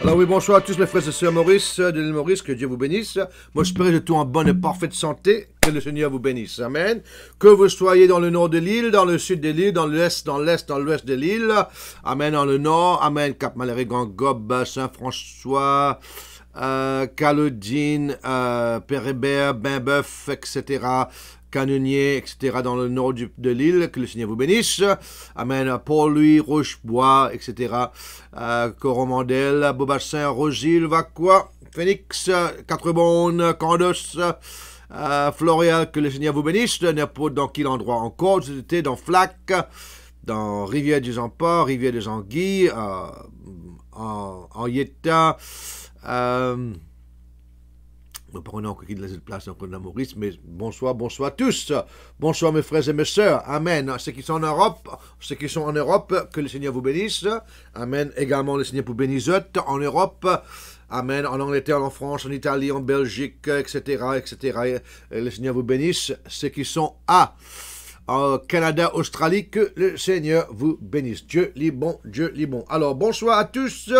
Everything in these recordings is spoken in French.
Alors oui, bonsoir à tous mes frères et sœurs Maurice, de l'île Maurice, que Dieu vous bénisse. Moi, j'espère de tout en bonne et parfaite santé, que le Seigneur vous bénisse. Amen. Que vous soyez dans le nord de l'île, dans le sud de l'île, dans l'est, dans l'est, dans l'ouest de l'île. Amen, dans le nord. Amen, Cap Grand Gob, Saint-François, euh, Calodine, euh, Pérébert, Bainbeuf, etc canonnier, etc., dans le nord de l'île, que le Seigneur vous bénisse. Amen. Paul-Louis, Rochebois, etc., euh, Coromandel, Bobassin, Rosile, Vacqua, Phoenix, Quatrebonne, Candos, euh, que le Seigneur vous bénisse. N'importe dans quel endroit encore, c'était dans Flac, dans Rivière des Empores, Rivière des Anguilles, euh, en, en euh, encore de la place en prenant Maurice, mais bonsoir, bonsoir tous. Bonsoir mes frères et mes sœurs. Amen. Ceux qui sont en Europe, ceux qui sont en Europe, que le Seigneur vous bénisse. Amen. Également, le Seigneur vous bénisse en Europe. Amen. En Angleterre, en France, en Italie, en Belgique, etc., etc. Et le Seigneur vous bénisse. Ceux qui sont à en Canada, Australie, que le Seigneur vous bénisse. Dieu lit bon, Dieu lit bon. Alors, bonsoir à tous.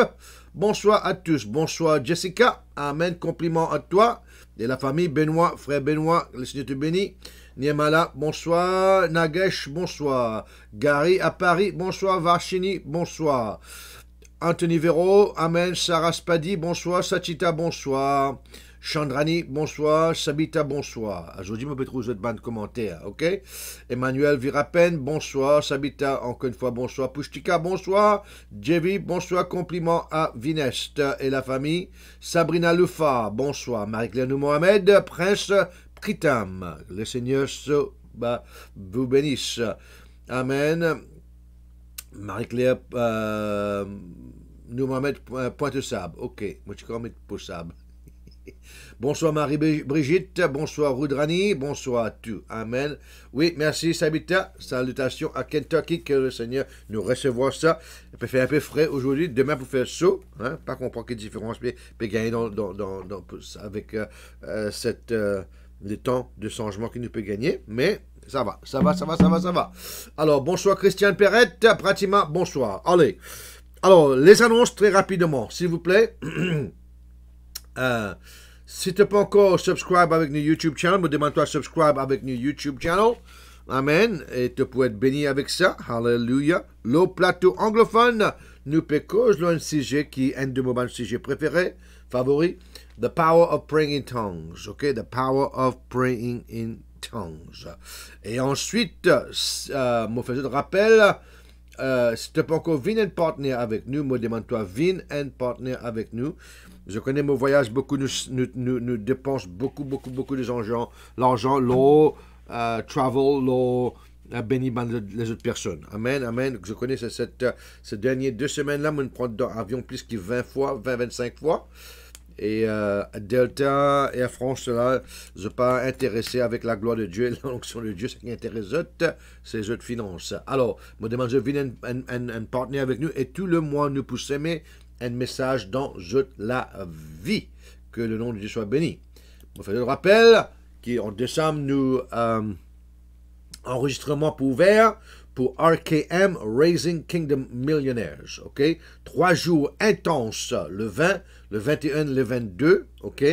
Bonsoir à tous. Bonsoir Jessica. Amen. Compliment à toi et la famille. Benoît, frère Benoît, le Seigneur te bénit. Niemala, bonsoir. Nagesh, bonsoir. Gary à Paris, bonsoir. Varchini, bonsoir. Anthony Véro, Amen. Sarah Spadi, bonsoir. Sachita, bonsoir. Chandrani, bonsoir. Sabita, bonsoir. Trouver votre bande commentaire, ok? Emmanuel Virapen, bonsoir. Sabita, encore une fois, bonsoir. Pushtika, bonsoir. Jevi, bonsoir. Compliment à Vinest et la famille. Sabrina Lufa, bonsoir. Marie-Claire Mohamed, Prince Pritam. Le Seigneur bah, vous bénisse. Amen. Marie-Claire euh, Mohamed, Pointe-Sable. Ok, moi je suis pour Sable. Bonsoir Marie-Brigitte, bonsoir Rudrani, bonsoir à tous. Amen. Oui, merci Sabita. Salutations à Kentucky, que le Seigneur nous recevoir ça. Il peut faire un peu frais aujourd'hui, demain pour faire chaud. Hein? Pas comprendre quelle différence peut, peut gagner avec euh, euh, cette, euh, le temps de changement qu'il nous peut gagner. Mais ça va, ça va, ça va, ça va, ça va. Alors, bonsoir Christiane Perrette, Pratima, bonsoir. Allez. Alors, les annonces très rapidement, s'il vous plaît. Euh, si tu n'es pas encore subscribe avec notre YouTube channel, me demande-toi subscribe avec notre YouTube channel. Amen. Et tu peux être béni avec ça. Hallelujah. Le plateau anglophone, nous cause un sujet qui est un de mes sujets préférés, favoris. The power of praying in tongues. OK? The power of praying in tongues. Et ensuite, euh, me faisais de rappel, euh, si tu pas encore venu un partenaire avec nous, me demande-toi, vin un partenaire avec nous. Je connais mon voyage, beaucoup nous, nous, beaucoup, beaucoup, beaucoup d'argent, l'argent, l'eau, euh, travel, l'eau, euh, béni les autres personnes. Amen, amen. Je connais cette, euh, ces dernières deux semaines-là, je prends avion plus que 20 fois, 20, 25 fois. Et euh, Delta et à France, là, je pas intéressé avec la gloire de Dieu, l'onction de Dieu, ce qui intéresse autres, c'est les autres finances. Alors, je demande, je viens un, un, un, partenaire avec nous et tout le mois, nous poussons aimer un message dans la vie. Que le nom de Dieu soit béni. On fait le rappel qu'en décembre, nous euh, enregistrement pour ouvert pour RKM Raising Kingdom Millionaires. OK? Trois jours intenses, le 20, le 21, le 22. OK?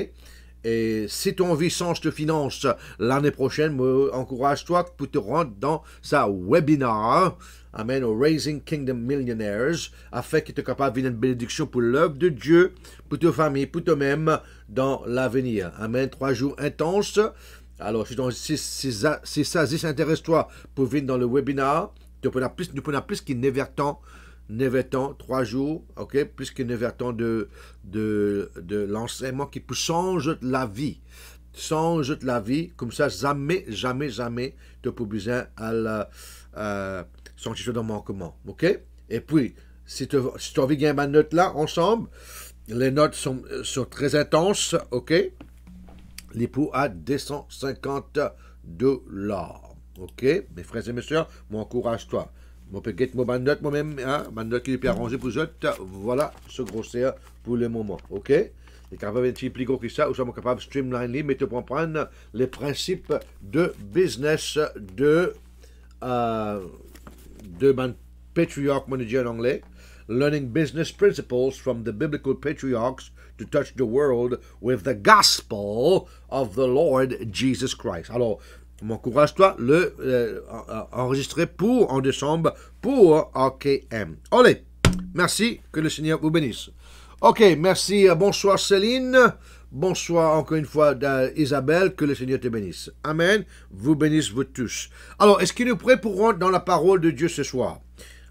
Et si ton vie change de finance l'année prochaine, encourage-toi pour te rendre dans sa webinar Amen, au Raising Kingdom Millionaires, afin qu'il soit capable de une bénédiction pour l'œuvre de Dieu, pour ta famille, pour toi-même, dans l'avenir. Amen. Trois jours intenses. Alors, si, si, ça, si ça toi pour venir dans le webinaire, tu peux plus, nous prenons plus qu'un évertant, temps, trois jours, ok, plus qu'un évertant de, de, de l'enseignement qui peut changer la vie. Change la vie, comme ça, jamais, jamais, jamais, tu peux besoin à la, euh, sont dans mon manquement. OK? Et puis, si tu si as envie de gagner ma note là, ensemble, les notes sont, sont très intenses. OK? Pots à 250 dollars. OK? Mes frères et mes soeurs, m'encourage-toi. Mon peux get mon note moi-même, hein? Ma note qui est arrangée pour vous Voilà, ce grosseur pour le moment. OK? Et un petit plus gros que ça, nous sommes capables de streamline, mais tu comprendre les principes de business de. Euh, de man patriarch, mon en anglais. learning business principles from the biblical patriarchs to touch the world with the gospel of the Lord Jesus Christ. Alors, m'encourage-toi, le euh, enregistrer pour en décembre pour AKM. Allez, merci, que le Seigneur vous bénisse. Ok, merci, bonsoir Céline. Bonsoir encore une fois Isabelle, que le Seigneur te bénisse. Amen. Vous bénisse vous tous. Alors, est-ce qu'il est prêt pour rentrer dans la parole de Dieu ce soir?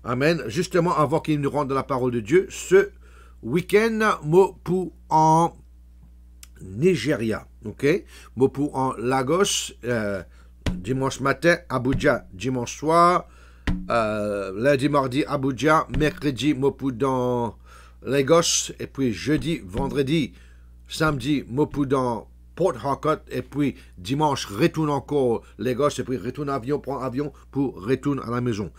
Amen. Justement, avant qu'il nous rentre dans la parole de Dieu, ce week-end, Mopu en Nigeria. OK? Mopu en Lagos, euh, dimanche matin, Abuja, dimanche soir, euh, lundi, mardi, Abuja, mercredi, Mopu dans Lagos, et puis jeudi, vendredi, samedi, Mopu dans Port Harcourt, et puis dimanche, retourne encore Lagos, et puis retourne avion, prend avion pour retourner à la maison.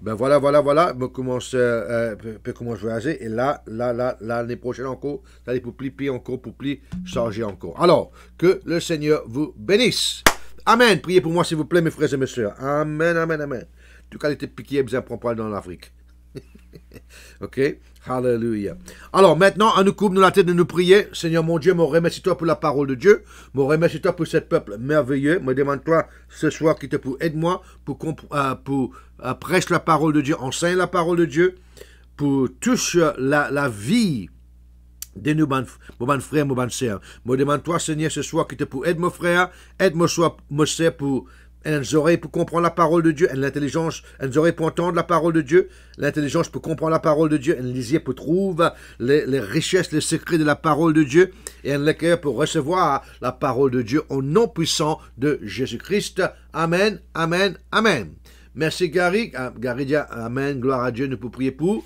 Ben voilà, voilà, voilà, me commence, euh, euh, comment voyager, et là, là, là, l'année prochaine encore, allez pour plier encore, pour plier, charger encore. Alors, que le Seigneur vous bénisse. Amen. Priez pour moi, s'il vous plaît, mes frères et mes soeurs. Amen, amen, amen. Tout cas, était piqué, bien prend pas dans l'Afrique. ok? Hallelujah. Alors maintenant, à nous coupe nous la tête de nous prier. Seigneur mon Dieu, me remercie-toi pour la parole de Dieu. Me remercie-toi pour ce peuple merveilleux. Me demande-toi ce soir qui te pour aide-moi pour, euh, pour euh, prêche la parole de Dieu, enseigne la parole de Dieu, pour touche la, la vie de nous, mon frère, mon sœur. Me demande-toi, Seigneur, ce soir qui te pour aide mon frère, aide moi soir, mon sœur pour elles oreilles pour comprendre la parole de Dieu, l'intelligence, elles oreilles pour entendre la parole de Dieu, l'intelligence pour comprendre la parole de Dieu, yeux pour trouver les, richesses, les secrets de la parole de Dieu, et un cœur pour recevoir la parole de Dieu au nom puissant de Jésus-Christ. Amen, Amen, Amen. Merci Gary. Ah, Gary dit Amen, gloire à Dieu, nous pouvons prier pour.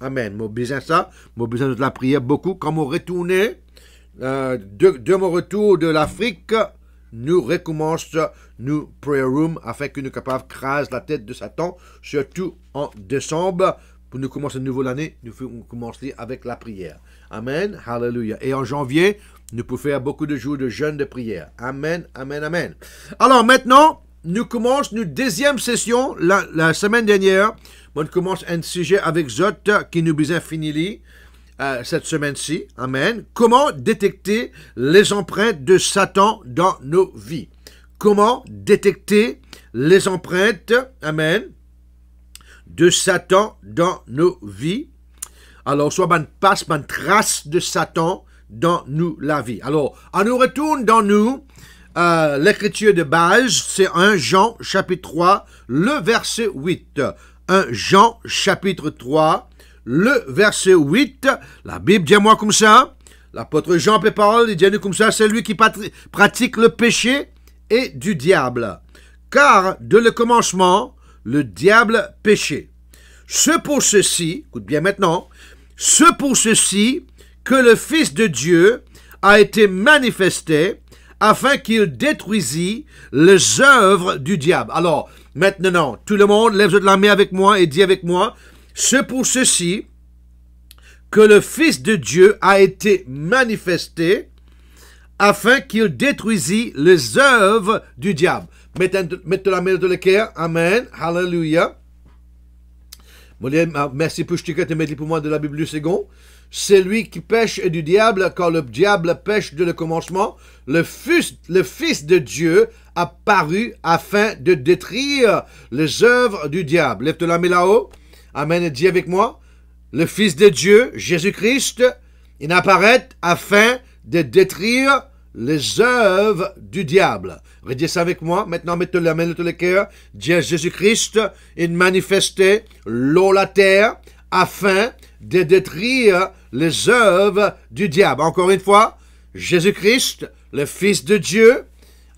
Amen. Moi, besoin ça, moi, besoin de la prière beaucoup. Quand on retourne euh, de mon retour de l'Afrique, nous recommençons nous prayer room afin que nous capables craser la tête de Satan, surtout en décembre. Pour nous commencer une nouvelle année, nous commençons avec la prière. Amen. Hallelujah. Et en janvier, nous pouvons faire beaucoup de jours de jeûne de prière. Amen, amen, amen. Alors maintenant, nous commençons notre deuxième session la, semaine dernière. On commence un sujet avec Zot qui nous bien fini euh, cette semaine-ci. Amen. Comment détecter les empreintes de Satan dans nos vies? Comment détecter les empreintes, Amen, de Satan dans nos vies? Alors, soit une passe, une trace de Satan dans nous la vie. Alors, on nous retourne dans nous euh, l'écriture de base, c'est 1 Jean chapitre 3, le verset 8. 1 Jean chapitre 3, le verset 8, la Bible dit moi comme ça, l'apôtre Jean peut parole, il dit comme ça, c'est lui qui pratique le péché et du diable. Car de le commencement, le diable péchait. Ce pour ceci, écoute bien maintenant, ce pour ceci que le Fils de Dieu a été manifesté afin qu'il détruisit les œuvres du diable. Alors, maintenant, tout le monde lève de la main avec moi et dit avec moi, c'est pour ceci que le Fils de Dieu a été manifesté afin qu'il détruisit les œuvres du diable. Mettez la main de l'équerre. Amen. Hallelujah. Merci pour ce pour moi de la Bible du second. Celui qui pêche du diable, quand le diable pêche de le commencement. Le fils, le fils de Dieu a paru afin de détruire les œuvres du diable. Lève-toi la main là-haut. Amen. Dis avec moi, le Fils de Dieu, Jésus-Christ, il apparaît afin de détruire les œuvres du diable. Redis ça avec moi. Maintenant, mettez la main sur le cœur. Jésus-Christ, il manifestait l'eau la terre afin de détruire les œuvres du diable. Encore une fois, Jésus-Christ, le Fils de Dieu,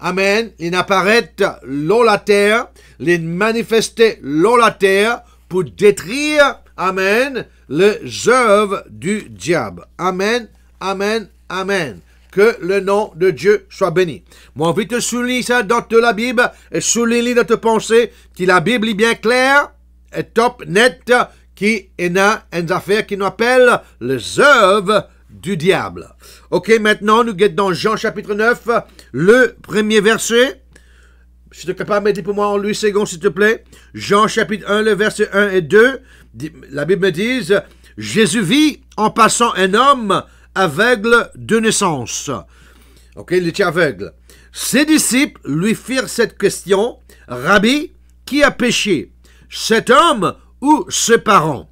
Amen, il apparaît l'eau la terre, il manifestait l'eau la terre pour détruire, Amen, les œuvres du diable. Amen, Amen, Amen. Que le nom de Dieu soit béni. Moi, envie de souligner ça dans la Bible et souligner dans ta pensée que la Bible est bien claire et top, net, qui est une affaire qui nous appelle les œuvres du diable. Ok, maintenant, nous guettons dans Jean chapitre 9, le premier verset. Si tu es capable de mettre pour moi en 8 secondes, s'il te plaît. Jean chapitre 1, le verset 1 et 2. La Bible me dit, Jésus vit en passant un homme aveugle de naissance. Ok, il était aveugle. Ses disciples lui firent cette question, Rabbi, qui a péché, cet homme ou ses parents?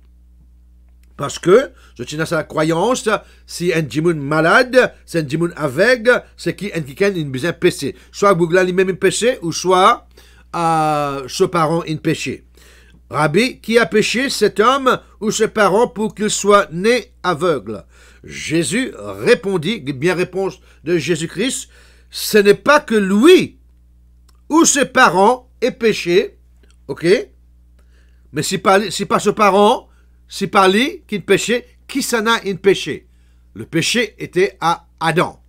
Parce que, je tiens à sa croyance, si un djimoun malade, c'est un djimoun aveugle, c'est qui un quelqu'un une besoin péché. Soit Bougla lui-même péché, ou soit euh, ses parents une péché. Rabbi, qui a péché cet homme ou ses parents pour qu'il soit né aveugle? Jésus répondit, bien réponse de Jésus-Christ, ce n'est pas que lui ou ses parents aient péché, ok? Mais si pas, si pas ses parents, si pas lui qui péché, qui s'en a une péché Le péché était à Adam.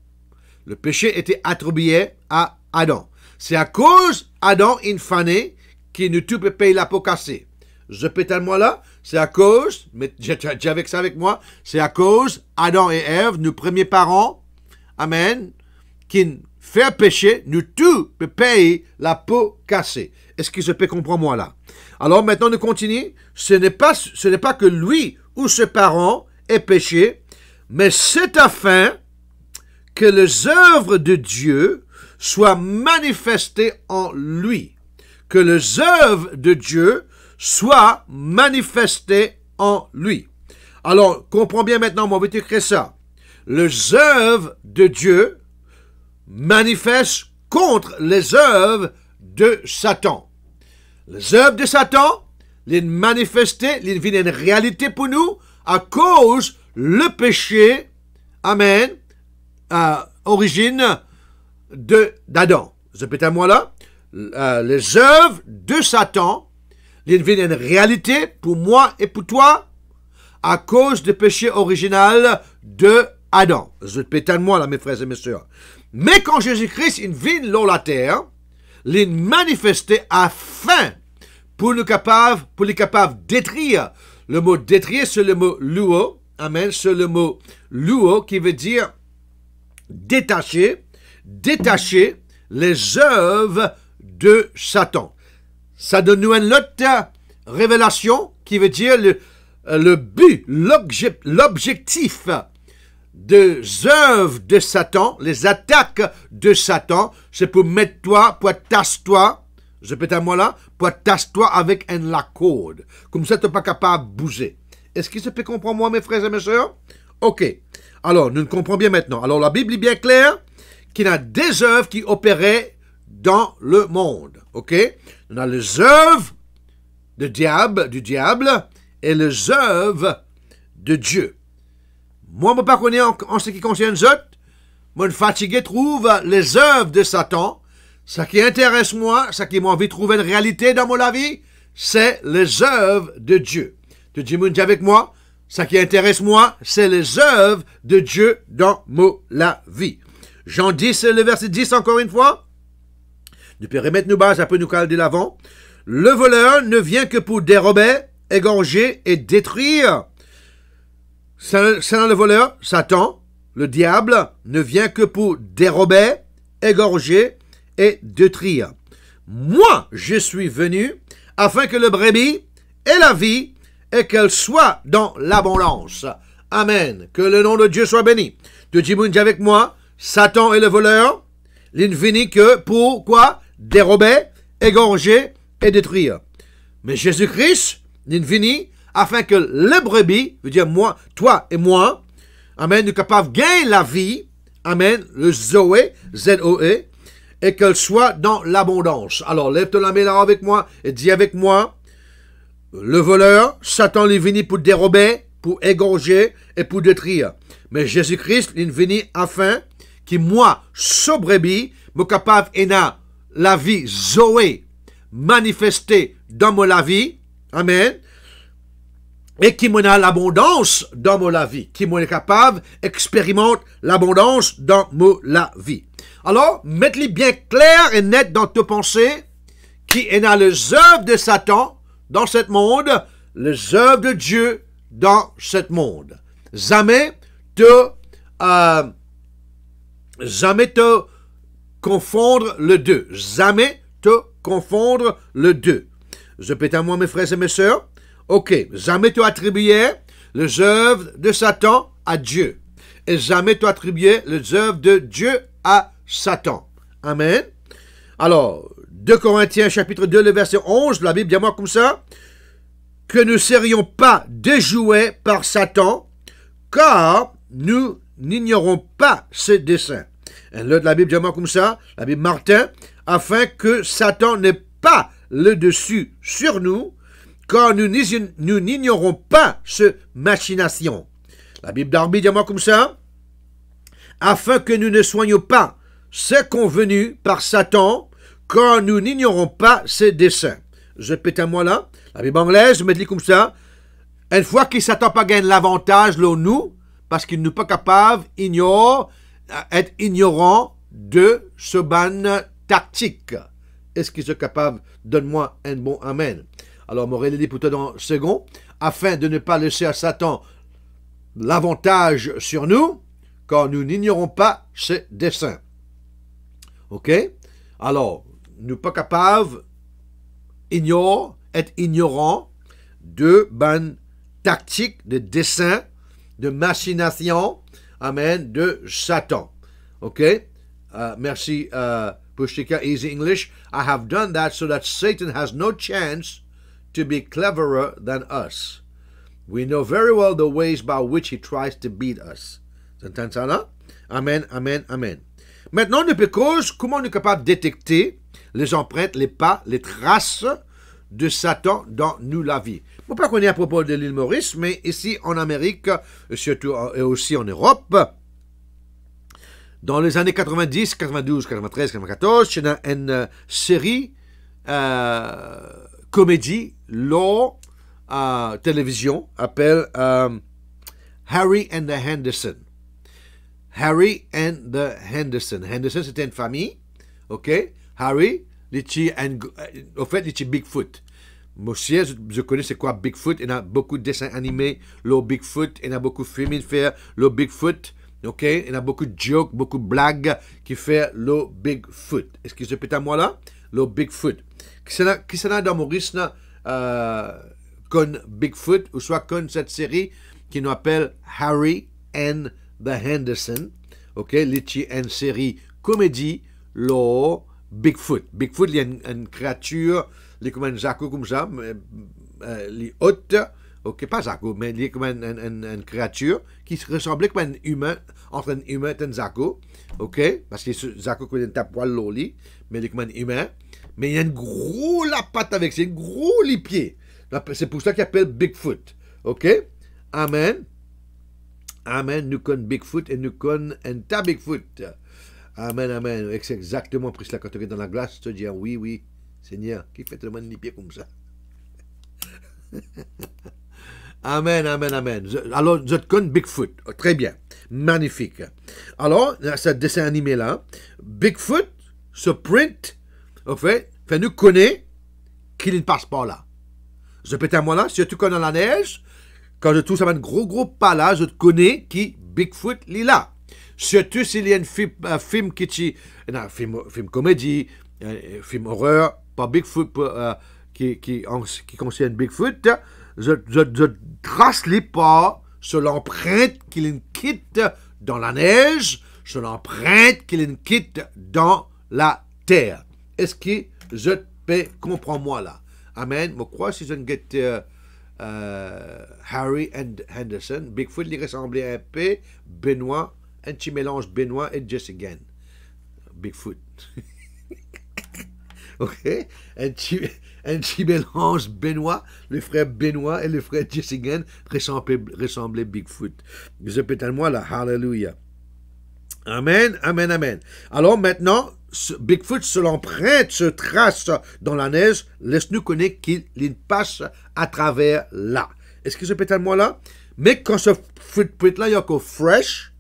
Le péché était attribué à Adam. C'est à cause Adam infané qui nous tout peut payer la peau cassée. Je pétale moi là, c'est à cause, mais j'ai avec ça avec moi, c'est à cause Adam et Ève, nos premiers parents, Amen, qui fait péché, nous tout peut payer la peau cassée. Est-ce que je peux comprendre moi là? Alors maintenant, nous continuons. Ce n'est pas, ce n'est pas que lui ou ses parents aient péché, mais c'est afin que les œuvres de Dieu soient manifestées en lui. Que les œuvres de Dieu soit manifesté en lui. Alors, comprends bien maintenant, vais écrire ça. Les œuvres de Dieu manifestent contre les œuvres de Satan. Les œuvres de Satan, les manifester, les viennent une réalité pour nous à cause le péché, amen, à origine d'Adam. à moi là, euh, les œuvres de Satan il devient une réalité pour moi et pour toi à cause du péché original de Adam. Je te moi là, mes frères et mes sœurs. Mais quand Jésus-Christ vient dans la terre, il manifesté afin pour nous capables, pour les capables détruire. Le mot détruire, c'est le mot luo. Amen. C'est le mot luo qui veut dire détacher, détacher les œuvres de Satan ça donne nous une autre révélation qui veut dire le, but, l'objectif des œuvres de Satan, les attaques de Satan, c'est pour mettre toi, pour tasse-toi, je peux à moi là, pour tasse-toi avec un la corde. Comme ça, tu n'es pas capable de bouger. Est-ce que ça peut comprendre moi, mes frères et mes sœurs? Ok. Alors, nous comprenons bien maintenant. Alors, la Bible est bien claire qu'il y a des œuvres qui opéraient dans le monde. OK? On a les œuvres de diable, du diable et les œuvres de Dieu. Moi, je ne pas connaître en, ce qui concerne autres. Moi, fatigué trouve les œuvres de Satan. Ce qui intéresse moi, ce qui m'a envie de trouver une réalité dans mon vie, c'est les œuvres de Dieu. Tu dis, avec moi, ce qui intéresse moi, c'est les œuvres de Dieu dans mon la vie. Jean 10, le verset 10 encore une fois. Du périmètre nous base, un peu nous de l'avant. Le voleur ne vient que pour dérober, égorger et détruire. C'est le voleur, Satan, le diable, ne vient que pour dérober, égorger et détruire. Moi, je suis venu afin que le brebis ait la vie et qu'elle soit dans l'abondance. Amen. Que le nom de Dieu soit béni. De dis avec moi, Satan est le voleur, l'infini que pour quoi? Dérober, égorger et détruire. Mais Jésus-Christ venu afin que le brebis, veut dire moi, toi et moi, Amen, nous capables de gagner la vie, Amen, le Zoé, Z-O-E, et qu'elle soit dans l'abondance. Alors, lève-toi la main là avec moi et dis avec moi, le voleur, Satan est venu pour dérober, pour égorger et pour détruire. Mais Jésus-Christ est venu afin que moi, ce brebis, me capable et la vie Zoé manifestée dans mon vie, Amen, et qui m'en a l'abondance dans mon vie, qui m'en capable expérimente l'abondance dans mon vie. Alors, mettez-les bien clair et net dans tes pensées, qui est dans les œuvres de Satan dans ce monde, les œuvres de Dieu dans ce monde. Jamais te, euh, jamais te confondre le deux. Jamais te confondre le deux. Je peux à moi, mes frères et mes sœurs. Ok, jamais te attribuer les œuvres de Satan à Dieu. Et jamais tu attribuer les œuvres de Dieu à Satan. Amen. Alors, 2 Corinthiens chapitre 2, le verset 11, la Bible dit moi comme ça, que nous ne serions pas déjoués par Satan, car nous n'ignorons pas ses desseins. Là, la Bible dit moi comme ça, la Bible Martin, afin que Satan n'ait pas le dessus sur nous, car nous n'ignorons pas ce machination. La Bible d'Arby dit moi comme ça, afin que nous ne soyons pas ce convenu par Satan, car nous n'ignorons pas ses desseins. Je pète à moi là, la Bible anglaise, me dis comme ça, une fois qu'il Satan pas gagné l'avantage, là, nous, parce qu'il n'est pas capable, ignore, être ignorant de ce ban tactique. Est-ce qu'il est capable? Donne-moi un bon Amen. Alors, Morel dit toi dans le second, afin de ne pas laisser à Satan l'avantage sur nous, car nous n'ignorons pas ses desseins. OK? Alors, nous pas capables, ignore, être ignorant de ban tactique, de dessin, de machination, amen, de Satan. OK? Uh, Merci, uh, Easy English. I have done that so that Satan has no chance to be cleverer than us. We know very well the ways by which he tries to beat us. Vous entendez ça? Amen, amen, amen. Maintenant, depuis cause, comment on est capable de détecter les empreintes, les pas, les traces de Satan dans nous la vie? Ne pas qu'on est à propos de l'île Maurice, mais ici en Amérique, surtout et aussi en Europe, dans les années 90, 92, 93, 94, il y a une série euh, comédie, la euh, télévision, appelle euh, Harry and the Henderson. Harry and the Henderson. Henderson, c'était une famille, ok? Harry, au fait, il Bigfoot. Moi aussi, je, connais c'est quoi Bigfoot? Il y a beaucoup de dessins animés, le Bigfoot. Il y a beaucoup de films faire le Bigfoot. OK? Il y a beaucoup de jokes, beaucoup de blagues qui fait le Bigfoot. Est-ce que je peux à moi là? Le Bigfoot. Qui s'en dans Maurice, euh, con Bigfoot, ou soit con cette série qui nous appelle Harry and the Henderson. OK? Litchi une série comédie, le Bigfoot. Bigfoot, il y a une, créature, il est comme un Zaco comme ça, euh, il est haute, ok, pas Zaco, mais il est comme une, créature qui ressemblait comme un humain, entre un humain et un Zaco, ok, parce que Zaco comme un tapoil loli, mais il est comme un humain, mais il y a une gros la patte avec, c'est un gros les pieds. C'est pour ça qu'il appelle Bigfoot, ok, Amen. Amen, nous connaissons Bigfoot et nous connaissons tas Bigfoot. Amen, amen. C'est exactement pris la catégorie dans la glace, te dire oui, oui, Seigneur, qui fait tellement de pieds comme ça? amen, amen, amen. Alors, je connais Bigfoot. Oh, très bien. Magnifique. Alors, ce dessin animé-là, Bigfoot se print, au fait, fait nous connaître qu'il ne passe pas là. Je à moi là, si tu connais la neige, quand je trouve ça un gros, gros pas là, je te connais qui? Bigfoot est là. Surtout s'il y a un film, un film un film, film comédie, un film horreur, pas Bigfoot, euh, qui, qui, qui concerne Bigfoot, je, je, trace les pas sur l'empreinte qu'il quitte dans la neige, sur l'empreinte qu'il quitte dans la terre. Est-ce que je peux comprendre moi là? Amen. Je crois si je ne get uh, uh, Harry and Henderson, Bigfoot lui ressemblait un peu Benoît un petit mélange Benoît et Jesse Gann. Bigfoot. OK? Un petit, mélange Benoît, le frère Benoît et le frère Jesse Gann ressemblaient, Bigfoot. Je à moi là. Hallelujah. Amen, amen, amen. Alors maintenant, Bigfoot se l'emprunte, se trace dans la neige, laisse-nous connaître qu'il passe à travers là. Est-ce que à moi là? Mais quand ce footprint là, il y a encore fresh,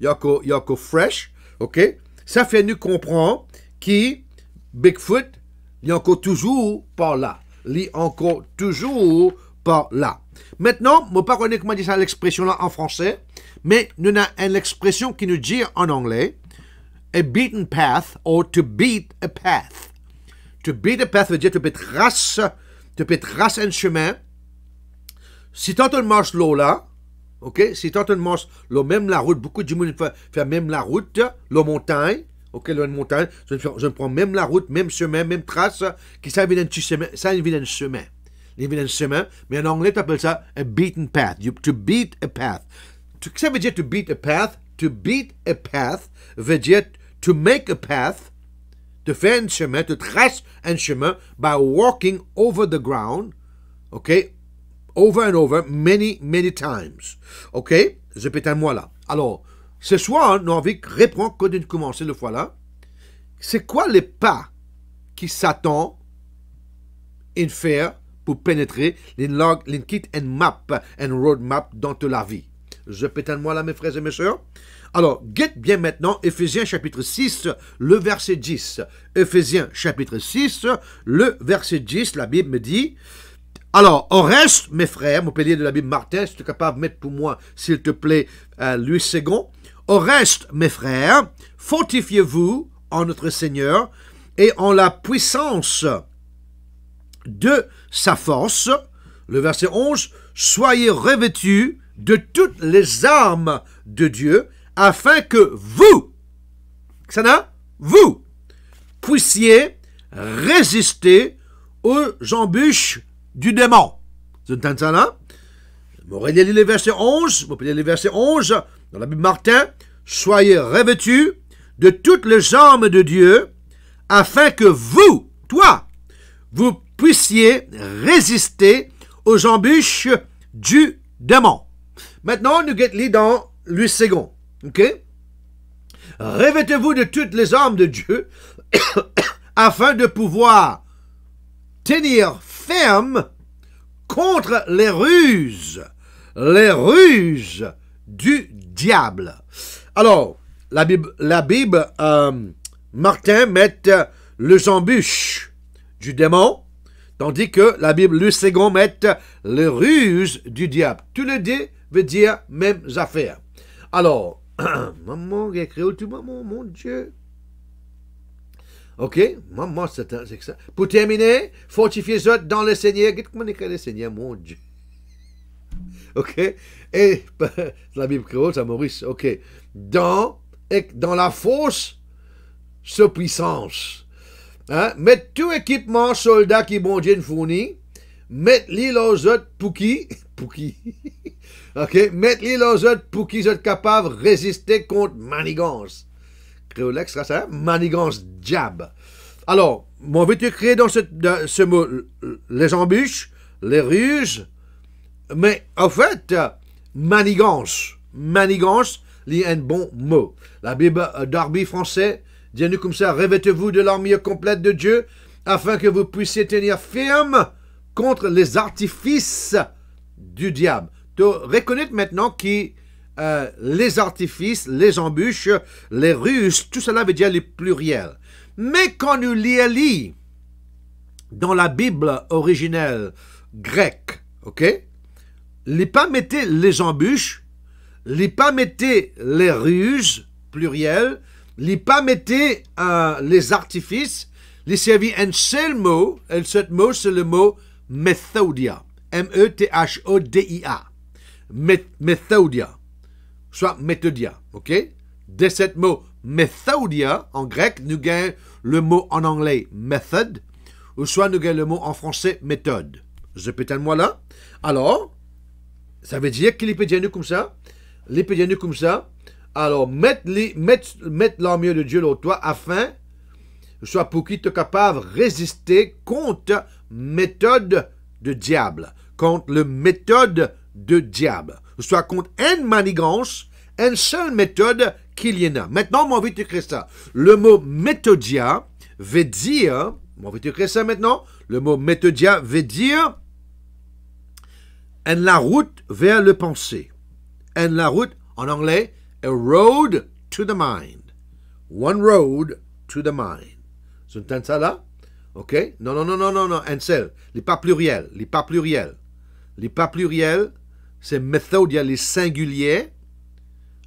Yoko, Fresh, OK? Ça fait nous comprendre que Bigfoot, il est encore toujours par là. Il est encore toujours par là. Maintenant, je ne sais pas comment dire ça l'expression là en français, mais nous avons une expression qui nous dit en anglais a beaten path or to beat a path. To beat a path veut dire tu peux tracer, tu peux tracer un chemin. Si tu marches l'eau là, OK? Si tu marches le même la route, beaucoup de monde fait même la route, la montagne, OK, montagne, je, je prends même la route, même chemin, même trace, qui ça vient d'un chemin, ça vient d'un chemin. Il vient chemin, mais en anglais, tu appelles ça a beaten path. You, to beat a path. Qu'est-ce que ça veut dire to beat a path? To beat a path veut dire to make a path, de faire un chemin, de tracer un chemin by walking over the ground, OK, over and over, many, many times. OK? Répétez-moi là. Alors, ce soir, de répondre quand de commencer le fois là. C'est quoi les pas qui Satan in faire pour pénétrer les log, les kit and map and roadmap dans la vie? Répétez-moi là, mes frères et mes sœurs. Alors, guette bien maintenant Ephésiens chapitre 6, le verset 10. Ephésiens chapitre 6, le verset 10, la Bible me dit, alors, au reste, mes frères, mon pilier de la Bible Martin, si tu es capable de mettre pour moi, s'il te plaît, euh, Louis II. Au reste, mes frères, fortifiez-vous en notre Seigneur et en la puissance de sa force. Le verset 11, soyez revêtus de toutes les armes de Dieu, afin que vous, ça vous, puissiez résister aux embûches du démon. Vous entendez ça là? Vous lire le verset 11, vous pouvez lire le verset 11 dans la Bible Martin. Soyez revêtus de toutes les armes de Dieu, afin que vous, toi, vous puissiez résister aux embûches du démon. Maintenant, nous guettons dans le second. OK? Revêtez-vous de toutes les armes de Dieu, afin de pouvoir tenir ferme contre les ruses, les ruses du diable. Alors, la Bible, euh, Martin met les embûches du démon, tandis que la Bible le second met les ruses du diable. Tous les deux veut dire mêmes affaires. Alors, maman, tout maman, mon Dieu. OK? Moi, c'est ça. Pour terminer, fortifiez vous dans le Seigneur. Comment écrit le Seigneur, mon Dieu? OK? Et la Bible créole, ça Maurice. OK. Dans, dans la force, sa puissance. Hein? Tout équipement soldat qui bon Dieu fournit. Aux autres pour qui? Pour qui? OK? Aux autres pour qu'ils soient capables de résister contre manigance créolex sera ça, manigance diable. Alors, mon te créer dans ce, mot? Les embûches, les ruses, mais en fait, manigance, manigance, est un bon mot. La Bible euh, d'Arby français dit nous comme ça, revêtez-vous de l'armure complète de Dieu, afin que vous puissiez tenir ferme contre les artifices du diable. Tu reconnais maintenant qui euh, les artifices, les embûches, les ruses, tout cela veut dire les pluriels. Mais quand nous lisons dans la Bible originelle grecque, ok, les pas mettez les embûches, les pas mettez les ruses, pluriel, les pas mettez euh, les artifices, les servi un seul mot, et ce mot c'est le mot methodia, M-E-T-H-O-D-I-A, methodia soit méthodia. OK? De ce mot methodia, en grec, nous gagnons le mot en anglais method, ou soit nous gagnons le mot en français méthode. Je peux moi là. Alors, ça veut dire qu'il peut dire comme ça? Il peut dire comme ça. Alors, mettre, l'armure de Dieu au toi afin, soit pour qu'il te capable de résister contre méthode de diable, contre le méthode de diable soit contre une manigance, une seule méthode qu'il y en a. Maintenant, on va écrire ça. Le mot méthodia veut dire, on va écrire ça maintenant, le mot méthodia veut dire en la route vers le pensée. En la route, en anglais, a road to the mind. One road to the mind. Vous entendez ça là? OK? Non, non, non, non, non, non, un seul. Les pas pluriels. Les pas pluriels. Les pas pluriels, c'est méthode, il y.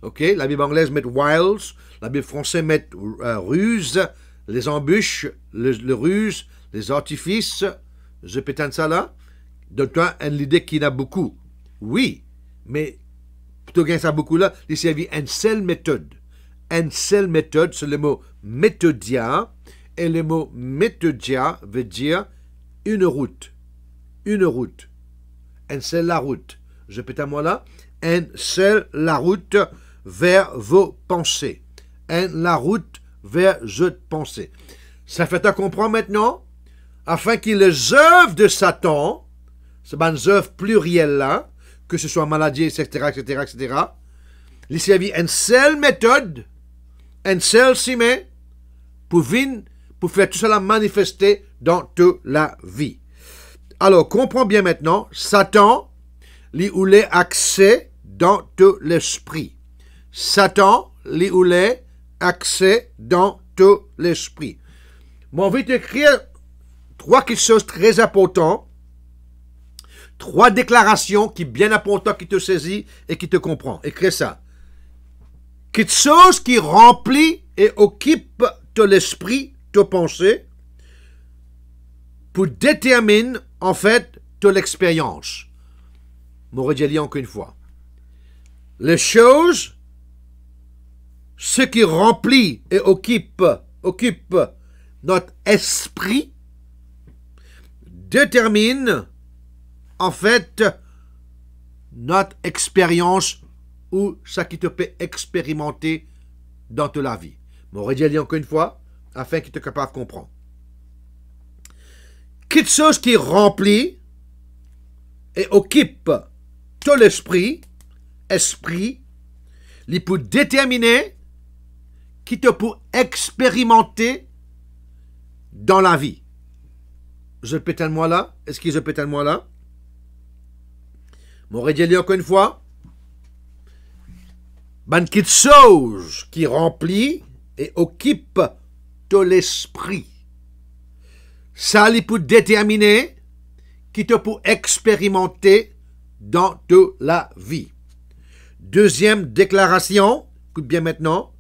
OK? La Bible anglaise met wiles, la Bible française met euh, ruse, les embûches, le, ruse, les artifices. Je pétane ça là. De toi, une idée qu'il y en a beaucoup. Oui, mais plutôt gagner ça beaucoup là, il servi une seule méthode. Une seule méthode, c'est le mot méthodia. Et le mot méthodia veut dire une route. Une route. Une seule la route. Je répète à moi là. Une seule la route vers vos pensées. Une la route vers je pensées. Ça fait à comprendre maintenant, afin que les œuvres de Satan, ces bonnes œuvres plurielles là, que ce soit maladie, etc., etc., etc., il servi une seule méthode, une seule cime, pour, venir, pour faire tout cela manifester dans toute la vie. Alors, comprends bien maintenant, Satan, lui ou les accès dans tout l'esprit. Satan, lui ou les accès dans tout l'esprit. Moi, je vais t'écrire trois choses très importantes trois déclarations qui bien importantes, qui te saisit et qui te comprend. Écris ça. Quelque chose qui remplit et occupe ton ton pensée, pour déterminer en fait ton expérience. M'aurait dit encore une fois. Les choses, ce qui remplit et occupe, occupe notre esprit, détermine en fait notre expérience ou ce qui te peut expérimenter dans ta vie. M'aurait dit encore une fois, afin qu'il te capable de comprendre. Quelque chose qui remplit et occupe tout l'esprit, esprit, il peut déterminer qui te peut expérimenter dans la vie. Je peux à moi là? Est-ce que je peux à moi là? M'aurait dit encore une fois, ban quelque chose qui remplit et occupe tout l'esprit. Ça, il peut déterminer qui te peut expérimenter dans toute la vie. Deuxième déclaration, écoute bien maintenant,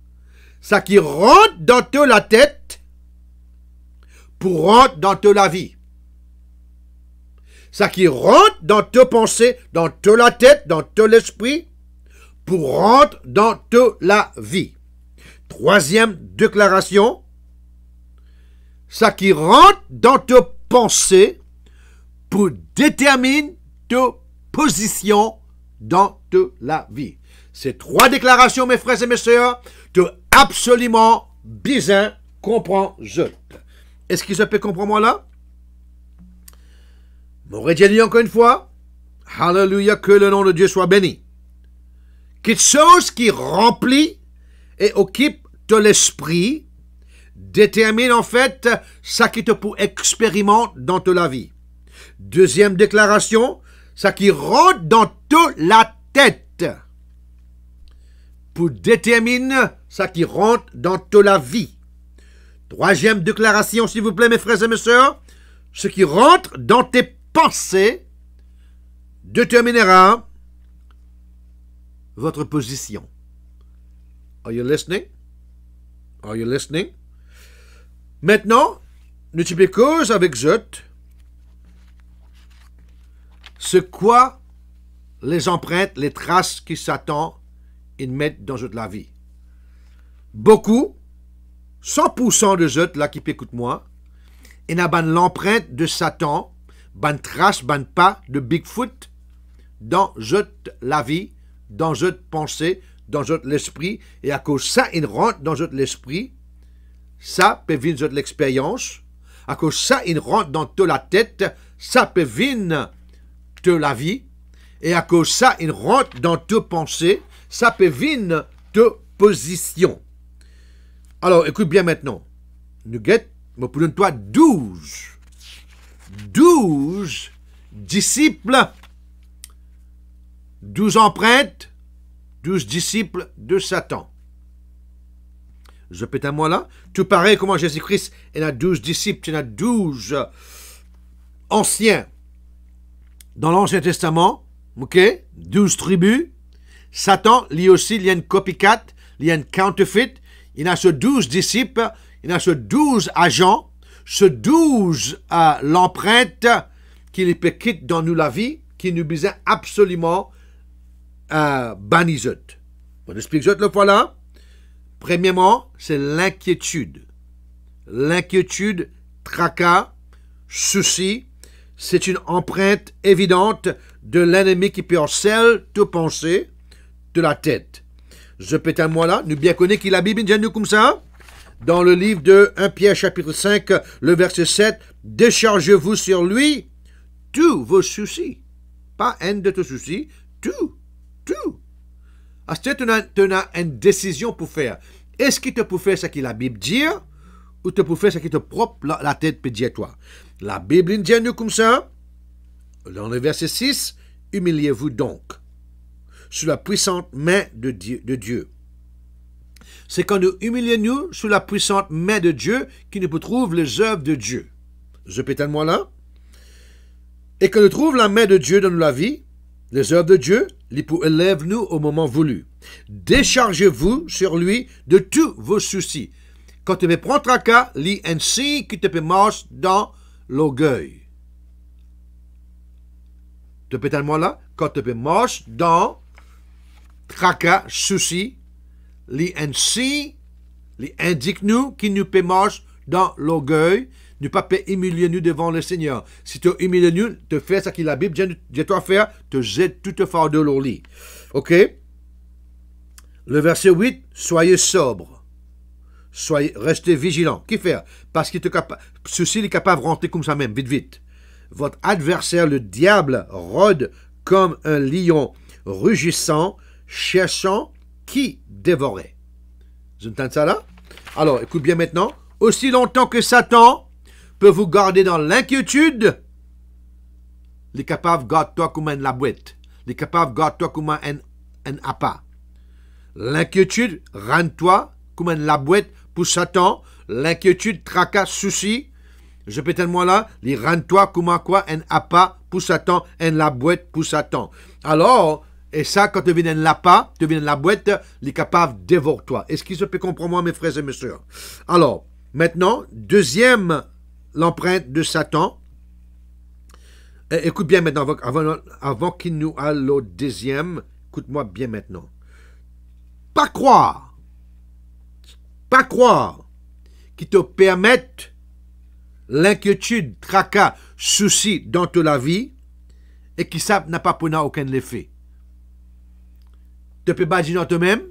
ça qui rentre dans toute la tête pour rentrer dans toute la vie ça qui rentre dans tes pensées, dans toute la tête, dans tout l'esprit, pour rentrer dans toute la vie. Troisième déclaration, ça qui rentre dans tes pensées pour déterminer ta position dans toute la vie. Ces trois déclarations, mes frères et mes sœurs, tu absolument bien comprends je. Est-ce que ça peut comprendre moi là? M'aurait dit encore une fois, Alléluia, que le nom de Dieu soit béni. Quelque chose qui remplit et occupe de l'esprit détermine en fait ce qui te peut expérimenter dans toute la vie. Deuxième déclaration, ce qui rentre dans toute la tête pour déterminer ce qui rentre dans toute la vie. Troisième déclaration, s'il vous plaît, mes frères et mes sœurs, ce qui rentre dans tes pensée déterminera votre position. Are you listening? Are you listening? Maintenant, nous cause avec Zut ce quoi les empreintes, les traces qui Satan ils mettent dans toute la vie? Beaucoup, 100% de Zut, là qui écoute moi, ils n'ont l'empreinte de Satan ban trace, ban pas de Bigfoot dans la vie, dans votre pensée, dans votre l'esprit, et à cause ça, il rentre dans votre l'esprit, ça peut venir de l'expérience, à cause ça, il rentre dans toute la tête, ça peut venir de la vie, et à cause ça, il rentre dans toute pensée, ça peut venir de position. Alors, écoute bien maintenant. Nous guette, me toi 12 douze disciples, douze empreintes, douze disciples de Satan. Je pète à moi là. Tout pareil comment Jésus-Christ, il a douze disciples, il a douze anciens. Dans l'Ancien Testament, ok, douze tribus. Satan, lui aussi, il y a une copycat, il y a une counterfeit. Il a ce douze disciples, il a ce douze agents ce douze à l'empreinte qui peut quitter dans nous la vie, qui nous besoin absolument euh. On explique le voilà? Premièrement, c'est l'inquiétude. L'inquiétude, tracas, souci, c'est une empreinte évidente de l'ennemi qui peut seul te penser de la tête. Je peux à là, nous bien connaissons qu'il la Bible nous comme ça? Dans le livre de 1 Pierre chapitre 5, le verset 7, déchargez-vous sur lui tous vos soucis. Pas un de tes soucis, tout, tout. Ah, tu as, une décision pour faire. Est-ce qu'il te peut faire ce que la Bible dit ou te peut faire ce qui te propre la, tête peut dire toi? La Bible dit nous comme ça. Dans le verset 6, humiliez-vous donc sous la puissante main de Dieu. C'est quand nous humilions-nous sous la puissante main de Dieu qui nous peut trouver les œuvres de Dieu. Je pétale moi là. Et que nous trouve la main de Dieu dans la vie, les œuvres de Dieu, les pour élève nous au moment voulu. Déchargez-vous sur lui de tous vos soucis. Quand tu me prends tracas, lis ainsi que tu peux marcher dans l'orgueil. Tu peux moi là? Quand tu peux marcher dans tracas, soucis, les ainsi, les indique-nous qui nous peut marcher dans l'orgueil, ne pas humilier nous devant le Seigneur. Si tu humilies nous, tu fais ce que la Bible dit toi faire, tu jettes tout fardeau au lit. OK? Le verset 8, soyez sobre. Soyez, restez vigilants. Qui faire? Parce capable, ceci est capable de rentrer comme ça même, vite, vite. Votre adversaire, le diable, rôde comme un lion rugissant, cherchant qui dévorait. Vous entendez ça là? Alors, écoute bien maintenant. Aussi longtemps que Satan peut vous garder dans l'inquiétude, les capables garde-toi comme un la boîte. Les capables garde-toi comme un, un appât. L'inquiétude rend-toi comme un la boîte pour Satan. L'inquiétude, tracas, souci. Je peux tellement là, les rend-toi comme un quoi, un appât pour Satan, un la boîte pour Satan. Alors, et ça, quand tu viens de l'appât, tu viens la boîte, les capables dévore toi. Est-ce qu'il se peut comprendre, moi, mes frères et mes soeurs? Alors, maintenant, deuxième l'empreinte de Satan. écoute bien maintenant, avant, qu'il nous aille au deuxième, écoute-moi bien maintenant. Pas croire, pas croire qui te permettent l'inquiétude, tracas, souci dans toute la vie et qui savent n'a pas pour aucun effet. Tu peux badiner toi-même,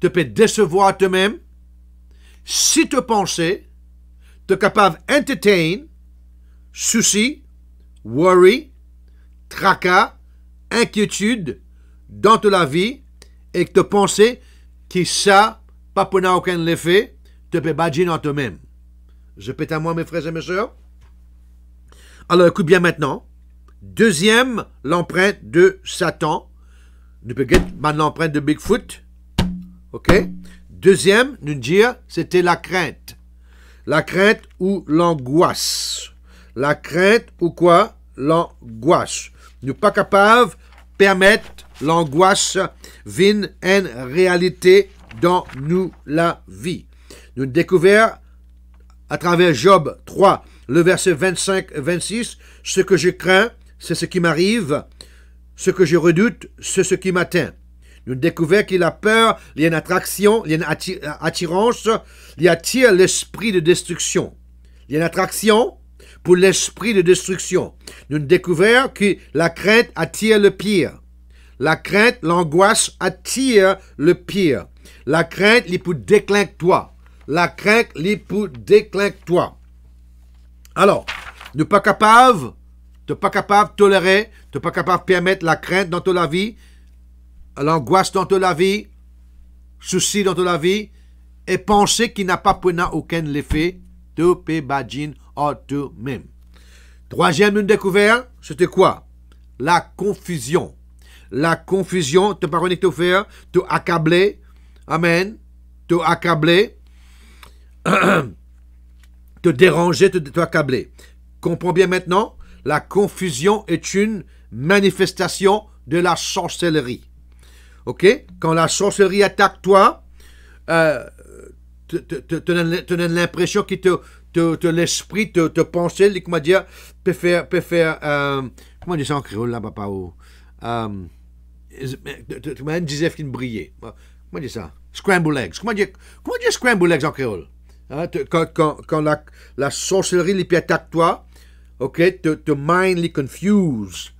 tu peux décevoir toi-même, si tu pensais tu capable d'entertain, souci, worry, tracas, inquiétude dans ta vie et que tu penses que ça, pas pour aucun effet, tu peux badger dans toi-même. Je pète à moi, mes frères et mes soeurs. Alors, écoute bien maintenant. Deuxième, l'empreinte de Satan. Nous pouvons l'empreinte de Bigfoot. OK? Deuxième, nous dire, c'était la crainte. La crainte ou l'angoisse. La crainte ou quoi? L'angoisse. Nous pas capables de permettre l'angoisse vienne une réalité dans nous la vie. Nous découvrons à travers Job 3, le verset 25-26, ce que je crains, c'est ce qui m'arrive, ce que je redoute, c'est ce qui m'atteint. Nous découvrons qu'il a peur, il y a une attraction, il y a une attirance, il attire l'esprit de destruction. Il y a une attraction pour l'esprit de destruction. Nous découvrons que la crainte attire le pire. La crainte, l'angoisse attire le pire. La crainte, il peut déclinquer toi. La crainte, il peut déclinquer toi. Alors, nous pas capable, tu pas capable de tolérer, tu pas capable de permettre la crainte dans ta vie, l'angoisse dans ta vie, souci dans ta vie, et penser qu'il n'a pas pour aucun effet de en tout-même. Troisième une découverte, c'était quoi? La confusion. La confusion, te parler te faire, te accabler, amen, te accabler, te déranger, te, te accabler. Comprends bien maintenant, la confusion est une manifestation de la sorcellerie. OK? Quand la sorcellerie attaque toi, euh, as l'impression que te, l'esprit te, te penser, comment dire, peut faire, peut faire euh, comment dire ça en créole là, papa? Euh, tu m'as disais qu'il brillait. Comment dire ça? Scramble eggs. Comment dire, comment dire scramble eggs en créole? Hein, quand, la, la sorcellerie attaque toi, ok, te, te mind confuse.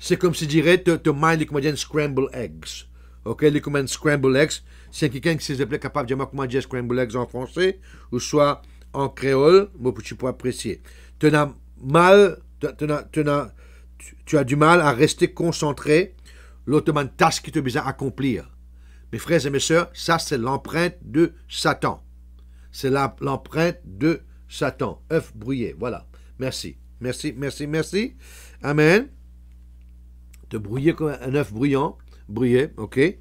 C'est comme si dirais te, te mind les dire scramble eggs. Ok, les comment scramble eggs. C'est quelqu'un qui s'est capable de dire comment dire scramble eggs en français, ou soit en créole, moi, tu peux apprécier. Tu as mal, tu, as, tu as du mal à rester concentré l'automane tâche qui te besoin accomplir. Mes frères et mes sœurs, ça c'est l'empreinte de Satan. C'est l'empreinte de Satan. œuf brouillé, voilà. Merci, merci, merci, merci. Amen. Te brouiller comme un œuf bruyant, brouillé, ok.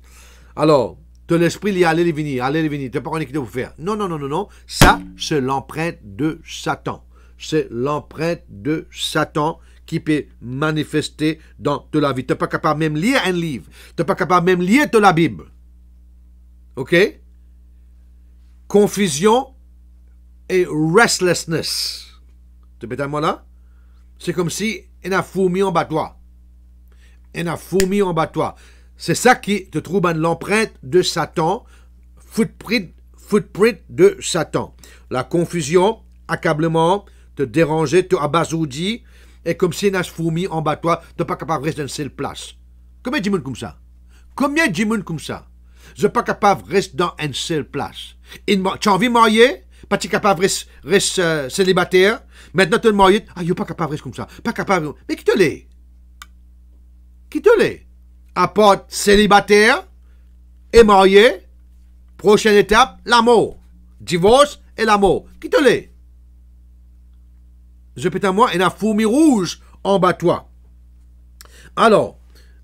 Alors, ton esprit, il y a allez, venir, allez, venir. Tu n'as pas rien qui vous faire. Non, non, non, non, non. Ça, c'est l'empreinte de Satan. C'est l'empreinte de Satan qui peut manifester dans de la vie. Tu n'es pas capable même lire un livre. Tu n'es pas capable même lire de la Bible. OK? Confusion et restlessness. Tu peux là? C'est comme si il a fourmi en bas toi. Il a fourmi en bas toi. C'est ça qui te trouve l'empreinte de Satan, footprint, footprint de Satan. La confusion, accablement, te déranger, te abasourdir, et comme si une fourmi en bas de toi, tu n'es pas capable de rester dans seule place. Combien de monde comme ça? Combien de monde comme ça? Je pas capable de rester dans une seule place. tu as envie de marier? Pas tu capable de rester, euh, célibataire? Maintenant, tu es marié? Ah, il pas capable de rester comme ça. Pas capable. Mais qui te l'est? Qui te l'est? À part célibataire et marié, prochaine étape, l'amour. Divorce et l'amour. Qui te l'est? je à moi, et la fourmi rouge en bas toi. Alors,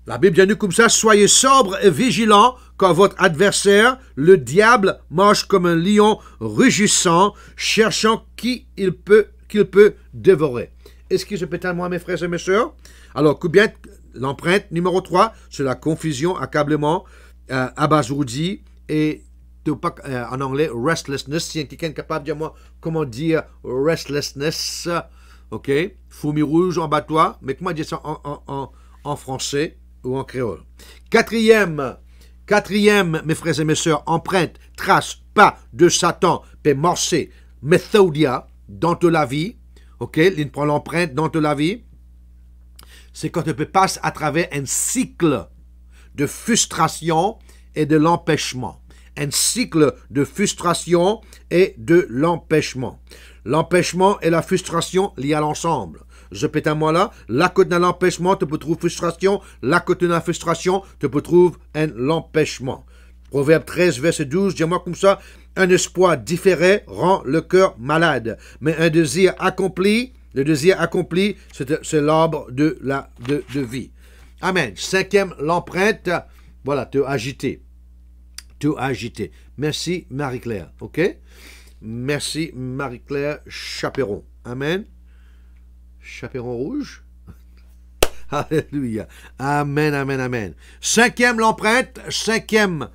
la Bible dit comme ça, soyez sobre et vigilant quand votre adversaire, le diable, marche comme un lion rugissant, cherchant qui il peut, qu'il peut dévorer. Est-ce que je peux à moi, mes frères et mes sœurs? Alors, bien l'empreinte numéro 3, c'est la confusion, accablement, euh, abasourdi et euh, en anglais, restlessness. Si quelqu'un est capable de dire moi comment dire restlessness, OK? Fourmi rouge en batois, mais comment dire ça en, français ou en créole? Quatrième, quatrième, mes frères et mes sœurs, empreinte, trace, pas de Satan, pe morcé, méthodia, dans de la vie. OK? Il prend l'empreinte dans de la vie. C'est quand tu passes à travers un cycle de frustration et de l'empêchement. Un cycle de frustration et de l'empêchement. L'empêchement et la frustration liés à l'ensemble. Je pète à moi là, là côté de l'empêchement, tu peux trouver frustration, là côté de la frustration, tu peux trouver un l'empêchement. Proverbe 13, verset 12, dis-moi comme ça, un espoir différé rend le cœur malade, mais un désir accompli, le désir accompli, c'est l'arbre de vie. Amen. Cinquième, l'empreinte, voilà, te agiter. Te agiter. Merci, Marie-Claire. OK? Merci Marie-Claire Chaperon. Amen. Chaperon rouge? Alléluia. Amen, amen, amen. Cinquième l'empreinte, cinquième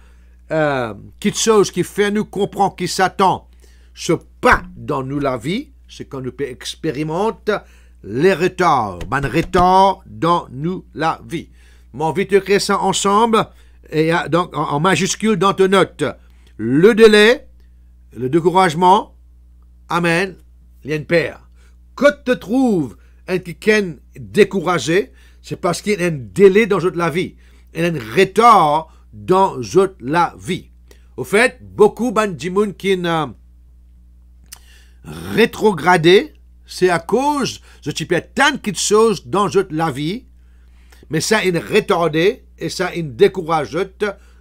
euh, quelque chose qui fait nous comprendre qui s'attend ce pas dans nous la vie, c'est quand nous expérimenter les retards, ben retards dans nous la vie. Mon de créer ça ensemble, et donc en, majuscule dans tes notes. Le délai, le découragement, Amen, il y a une paire. Quand tu trouves un quelqu'un découragé, c'est parce qu'il y a un délai dans la vie. Il y a un retard dans la vie. Au fait, beaucoup de qui ont rétrogradé, c'est à cause de tu peux tant de choses dans la vie, mais ça est retardé et ça est découragé,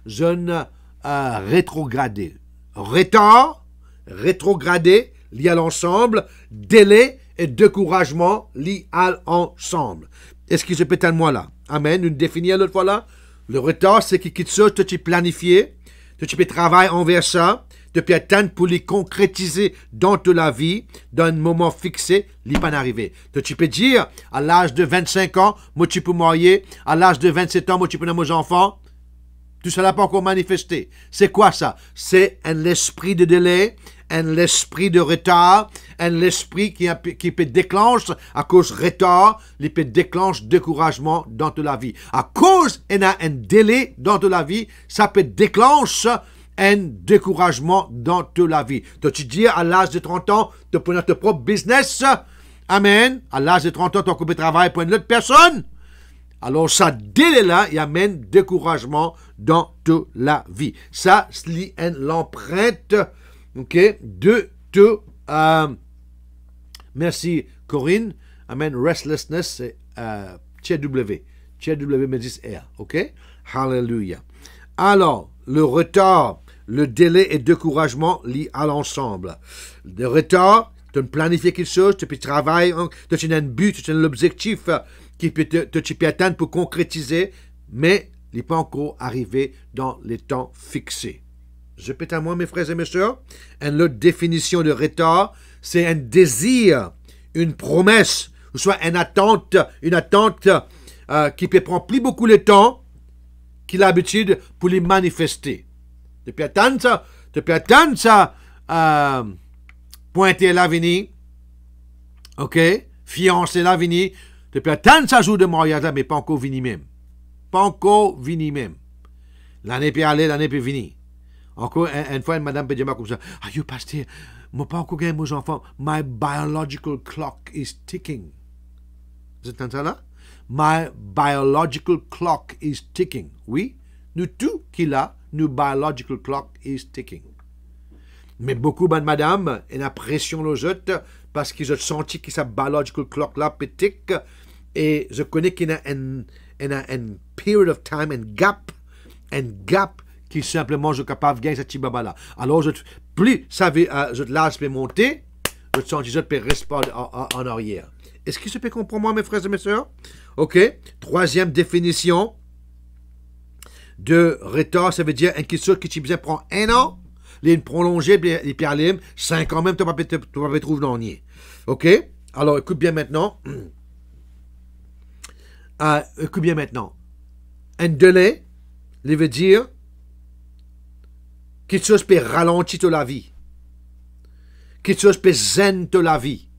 jeune euh, rétrogradé. Retard, rétrogradé, lié à l'ensemble, délai et découragement liés à l'ensemble. Est-ce que je peux moi là? Amen. Une définir l'autre fois là. Le retard, c'est que quelque chose que tu planifié, que tu peux travailler envers ça, depuis attendre pour les concrétiser dans toute la vie, dans un moment fixé, n'est pas arrivé. Tu peux dire, à l'âge de 25 ans, moi tu peux marier, à l'âge de 27 ans, moi tu peux avoir mes enfants, tout cela n'a pas encore manifesté. C'est quoi ça? C'est un esprit de délai, un l'esprit de retard, un l'esprit qui, qui peut déclencher, à cause retard, il peut déclencher découragement dans toute la vie. À cause il y un délai dans toute la vie, ça peut déclencher un découragement dans toute la vie. Tu tu dis à l'âge de 30 ans, tu prends ton propre business, amen, à l'âge de 30 ans, tu occupes de travail pour une autre personne, alors, ça, délai-là, il amène découragement dans toute la vie. Ça, c'est l'empreinte, ok, de, de, euh, merci Corinne, amène restlessness, c'est euh, TW, TW R, ok? Hallelujah. Alors, le retard, le délai et découragement liés à l'ensemble. Le retard, tu planifies quelque chose, tu peux travailler, hein, tu as un but, tu as un objectif euh, qui peut tu peux atteindre pour concrétiser, mais il n'est pas encore arrivé dans les temps fixés. Je peux à moi, mes frères et mes sœurs, une autre définition de retard, c'est un désir, une promesse, ou soit une attente, une attente euh, qui peut prendre plus beaucoup de temps qu'il a l'habitude pour les manifester. Attendre ça, tu peux attendre ça, euh, pointer l'avenir, ok, fiancer l'avenir, attendre ça jour de mariage, mais pas encore fini même. Pas encore fini même. L'année peut aller, l'année peut venir. Encore un- une fois, une madame peut dire comme ça, Ah, you pasteur, moi pas encore gagné mes enfants. My biological clock is ticking. Vous entendez ça là? My biological clock is ticking. Oui, nous tout qui là, nous biological clock is ticking. Mais beaucoup de madame, et la pression aux autres parce qu'ils ont senti que sa biological clock là pétique et je connais qu'il y a un, un, period of time, un gap, un gap qui simplement je suis capable de gagner cette baba là. Alors plus ça veut, euh, je l'âge peut monter, je sens que je peux rester en, en- arrière. Est-ce que ça peut comprendre mes frères et mes sœurs? Ok. Troisième définition de retard, ça veut dire un quelque chose qui tu prend un an, les prolonger, puis aller, cinq ans même, tu tu vas pas trouver dans. OK? Alors, écoute bien maintenant. Euh, écoute bien maintenant. Un délai, il veut dire quelque chose peut ralentir toute la vie. Quelque chose peut zen toute la vie.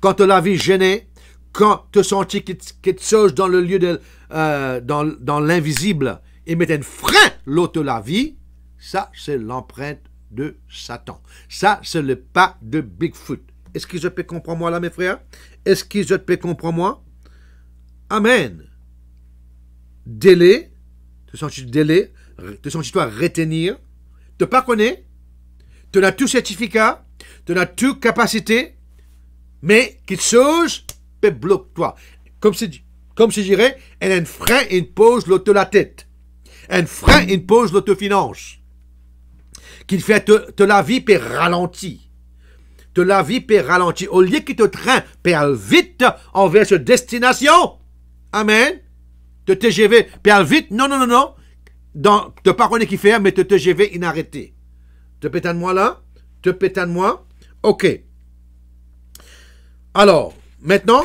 Quand la vie gênée, quand tu sens quelque chose dans le lieu de, euh, dans l'invisible et mettre un frein l'autre la vie, ça c'est l'empreinte de Satan. Ça c'est le pas de Bigfoot. Est-ce que je peux comprendre moi là mes frères? Est-ce que je peux comprendre moi? Amen. Délai, te sens-tu délai, te sens-tu toi retenir, te pas connaître, tu as tout certificat, tu as toute capacité, mais quelque chose peut bloquer toi. Comme si, comme si je dirais, elle a un frein et une pause l'auto la tête. Un frein une pause l'autofinance. Qui fait te, te la vie peut ralentir. Te la vie peut ralentir. Au lieu que te train peut aller vite envers cette destination. Amen. Te TGV aller vite. Non, non, non, non. Dans, te qui fait, mais te TGV inarrêté. Te pétane moi là. Te pétane moi. OK. Alors, maintenant,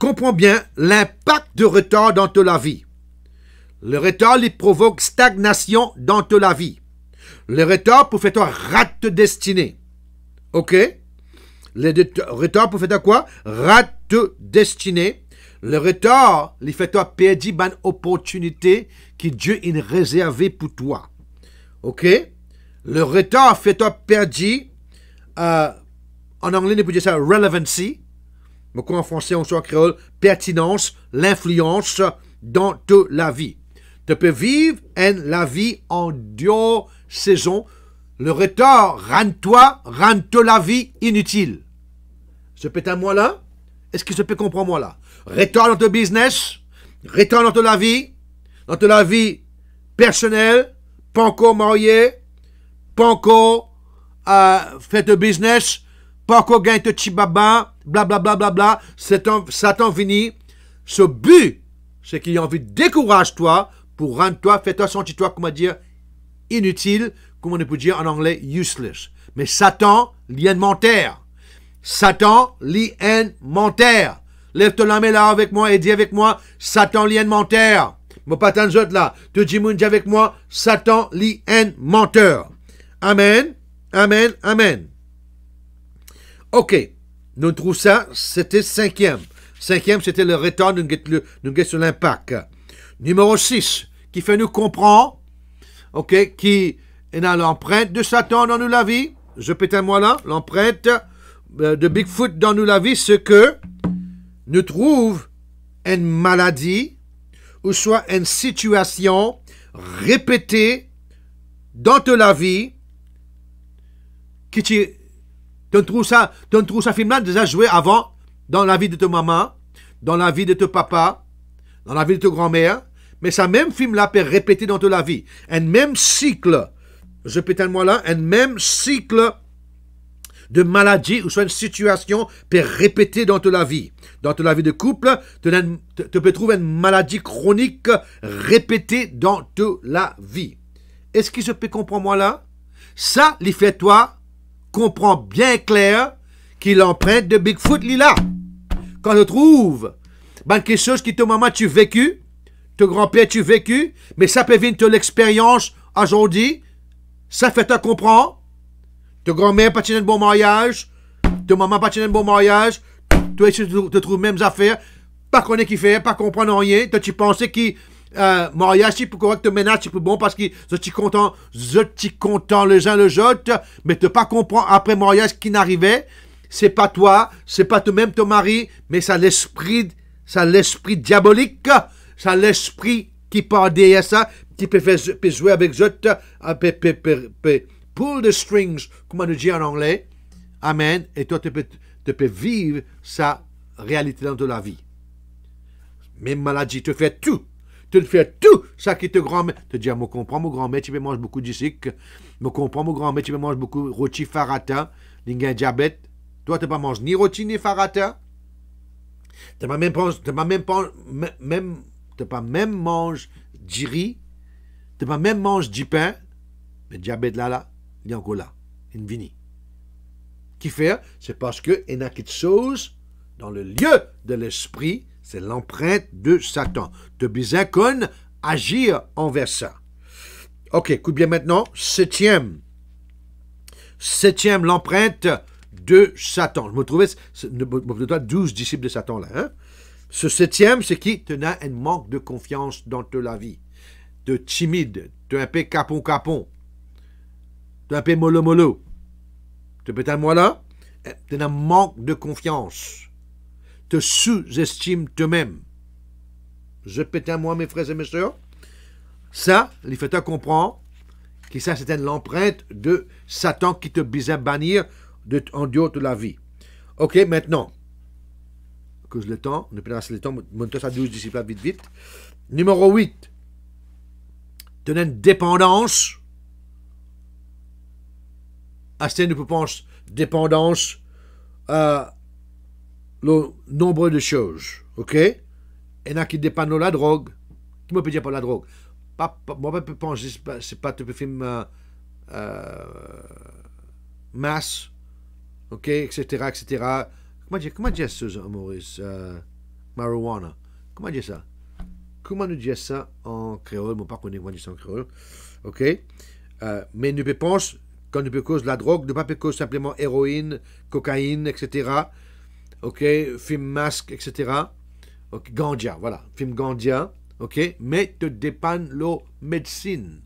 comprends bien l'impact de retard dans la vie. Le retard, provoque stagnation dans toute la vie. Le retard pour faire toi rate de destinée. OK? Le retard pour faire quoi? Rate de destinée. Le retard, fait toi perdre une opportunité que Dieu a réservée pour toi. OK? Le retard fait toi perdre, euh, en anglais, on peut dire ça relevancy. En français, on soit créole, pertinence, l'influence dans toute la vie. Tu peux vivre en la vie en deux saisons. Le retard rend-toi, rend la vie inutile. Ce peut moi là? Est-ce que je peux comprendre moi là? Retard dans ton business, retard dans la vie, dans la vie personnelle, pas encore marié, pas encore euh, fait de business, pas encore gagné de chibaba, bla bla bla bla bla, Satan, Satan fini. Ce but, c'est qu'il a envie de décourager toi pour rendre toi, fais-toi sentir toi, comment dire, inutile, comme on peut dire en anglais, useless. Mais Satan, lien menteur. Satan, lien menteur. Lève-toi la main là avec moi et dis avec moi, Satan, pas tant de autres là. Tu dis, mon, avec moi, Satan, lien menteur. Amen. Amen, amen. Ok, nous trouvons ça, c'était cinquième. Cinquième, c'était le retour nous sur l'impact. Numéro 6, qui fait nous comprendre, ok, qui est l'empreinte de Satan dans nous la vie. Je pétais moi là, l'empreinte euh, de Bigfoot dans nous la vie, ce que nous trouve une maladie ou soit une situation répétée dans ta la vie qui tu trouves ça, tu trouves ça film déjà joué avant dans la vie de ta maman, dans la vie de ton papa, dans la vie de ta grand-mère, mais ça même film là peut répéter dans toute la vie. Un même cycle, je peux moi là, un même cycle de maladie ou soit une situation peut répéter dans toute la vie. Dans toute la vie de couple, tu peux trouver une maladie chronique répétée dans toute la vie. Est-ce que je peux comprendre moi là? Ça, les fait toi, comprends bien clair qu'il emprunte de Bigfoot là. Quand je trouve ben, quelque chose qui te maman tu vécu, ton grand-père tu vécu, mais ça peut venir de l'expérience aujourd'hui, ça fait te comprendre. Ta grand-mère pas un bon mariage, ta maman pas un bon mariage, toi tu te trouves mêmes affaires, pas connaître qui fait, pas comprendre rien, toi tu pensais que euh, mariage c'est pour correct, ménage c'est pour bon parce que je suis content, je suis content les uns les autres, mais tu pas comprendre après mariage qui n'arrivait, c'est pas toi, c'est pas toi-même ton mari, mais c'est l'esprit, c'est l'esprit diabolique, c'est l'esprit qui part derrière ça, qui peut, jouer avec autres, euh, pull the strings, comme on dit en anglais. Amen. Et toi, tu peux, vivre sa réalité dans la vie. Même maladie, tu fais tout. Tu fais tout ça qui te grand-mère. Tu dis, moi, comprends, mon grand-mère, tu peux manger beaucoup de sucre. Moi, comprends, mon grand-mère, tu peux manger beaucoup de rôti farata, un diabète. Toi, tu pas manger ni rôti ni farata. Tu pas même pas, même pas, même, pas même mange du riz. Tu pas même mange du pain. Mais diabète là, là, il est encore là. Il vini. Qui fait? C'est parce qu'il y a quelque chose dans le lieu de l'esprit, c'est l'empreinte de Satan. De besoin agir envers ça. Ok, écoute bien maintenant. Septième. Septième, l'empreinte de Satan. Je me trouvais, toi, douze disciples de Satan là. Hein? Ce septième, c'est qui? Tenait un manque de confiance dans toute la vie. De timide, de un peu capon-capon, de un peu mollo-mollo. Tu peux moi là? Tu un manque de confiance. Tu sous-estimes toi-même. Je pétais moi, mes frères et mes soeurs. Ça, les fait comprendre que ça, c'était l'empreinte de Satan qui te bisait bannir de, en dehors de la vie. Ok, maintenant, à cause le temps, on est plus le temps, monte à 12 disciples vite, vite. Numéro 8, tu as une dépendance. Ce nous pense dépendance à le nombre de choses. Ok? Il y en a qui dépendent de la drogue. Qui me peut dire pas la drogue? Pas, pas, moi, je pense que c'est pas tout film euh, euh, masse OK, etc., etc. Comment dire, comment dire ça, Maurice? Uh, marijuana? Comment dire ça? Comment nous dire ça en créole? Moi, pas comment dire ça en créole. OK? Uh, mais nous pense quand nous cause la drogue, ne pas cause simplement héroïne, cocaïne, etc. OK? Film masque, etc. OK? Gandia, voilà. Film Gandia. OK? Mais te dépend la médecine.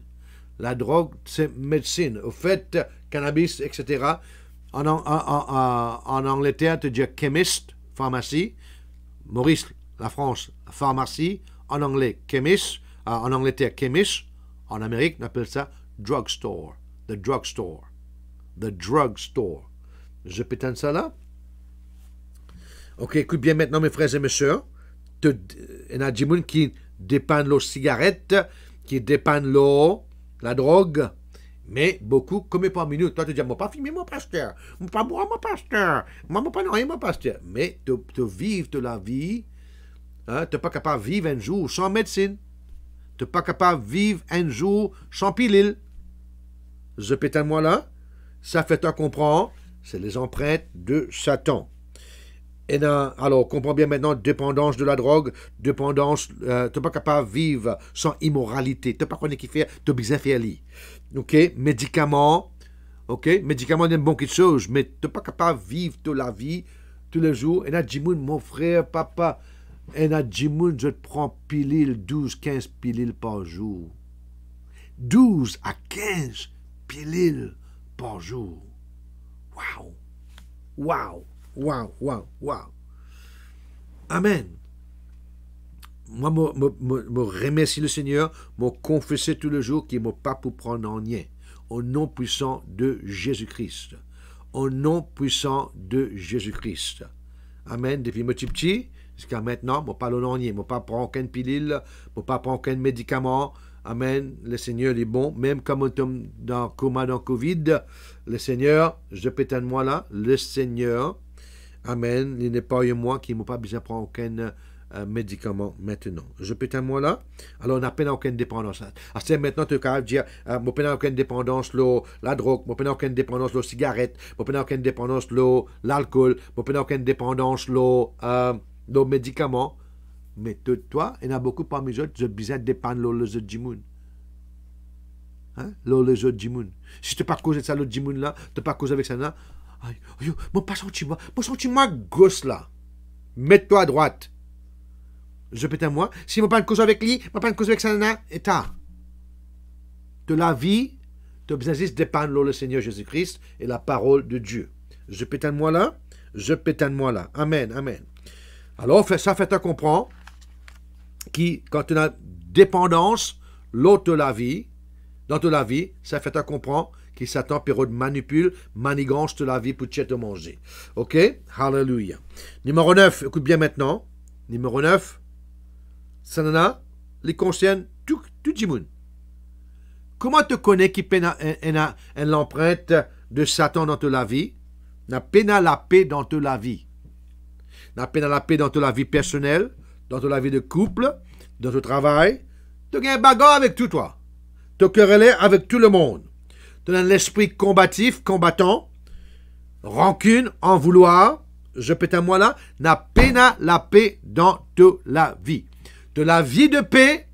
La drogue, c'est médecine. Au fait, cannabis, etc. En, Angleterre, tu dis chemist, pharmacie. Maurice, la France, pharmacie. En anglais, chemist. Euh, en Angleterre, chemist. En Amérique, on appelle ça drugstore. The drugstore. The drugstore. Je pétane ça là? Ok, écoute bien maintenant, mes frères et mes soeurs. Il y a qui de la cigarette, qui dépendent de la drogue, mais beaucoup, comme pas minute, toi tu dis, moi pas filmer mon pasteur, moi pas boire mon pasteur, moi pas rien mon pasteur. Mais tu, vivre de la vie, hein, tu pas capable de vivre un jour sans médecine. Tu pas capable de vivre un jour sans pilule. Je pétale moi là, ça fait toi comprendre, c'est les empreintes de Satan. Et là, alors, comprends bien maintenant, dépendance de la drogue, dépendance, euh, tu n'es pas capable de vivre sans immoralité, tu n'es pas connaître qui fait, tu es OK? Médicaments, OK? Médicaments, c'est une bonne chose, mais tu n'es pas capable de vivre toute la vie, tous les jours. Et Jimoun, mon frère, papa, et Jimoun, je te prends pilule, 12, 15 pilules par jour. 12 à 15 pilules par jour. Wow! Wow! Wow! Wow! Wow! Amen. Moi, je remercie le Seigneur, je confesser tous les jours qu'il m'a pas pour prendre en rien. Au nom puissant de Jésus-Christ. Au nom puissant de Jésus-Christ. Amen. Depuis mon petit petit, jusqu'à maintenant, je ne pas le rien. Je ne pas prendre aucune pilule, je ne pas prendre aucun médicament. Amen. Le Seigneur est bon. Même comme on tombe dans coma dans Covid, le Seigneur, je à moi là, le Seigneur, Amen, il n'est pas moi qui ne pas besoin de prendre aucun euh, médicament maintenant. Je peux moi là? Alors, on n'a pas aucune dépendance. C'est maintenant, tu peux dire, euh, je n'ai aucune dépendance, la drogue, je n'ai aucune dépendance, la cigarette, je n'ai aucune dépendance, l'alcool, je n'ai aucune dépendance, euh, le médicament. Mais toi, il y en a beaucoup parmi eux qui besoin de dépendre de le Jimoun. Hein? Le autres. Si tu pas causé de ça, le Jimoun là, tu pas causé avec ça là, aïe, aïe, mon pas sentiment, mon gauche là. Mets-toi à droite. À moi. Si je pas cause avec lui, je pas cause avec ça, et ta. De la vie, de besoin de dépendre le Seigneur Jésus-Christ et la parole de Dieu. Je à moi là, je à moi là. Amen, amen. Alors, ça fait à comprendre qui, quand tu as dépendance, l'autre de la vie, dans de la vie, ça fait à comprendre qui Satan peut manipule, manigance de la vie pour te manger. OK? Hallelujah. Numéro 9, écoute bien maintenant. Numéro 9, ça les concerne tout, tout monde. Comment te connais qui peine l'empreinte de Satan dans ta vie? N'a peine la paix dans ta vie. N'a peine la paix dans ta vie personnelle, dans ta vie de couple, dans ton travail. Tu as un bagarre avec tout toi. Tu querelles avec tout le monde. Tu as l'esprit combatif, combattant, rancune, en vouloir. Je peux à moi là, n'a peine la paix dans la vie de la vie de paix,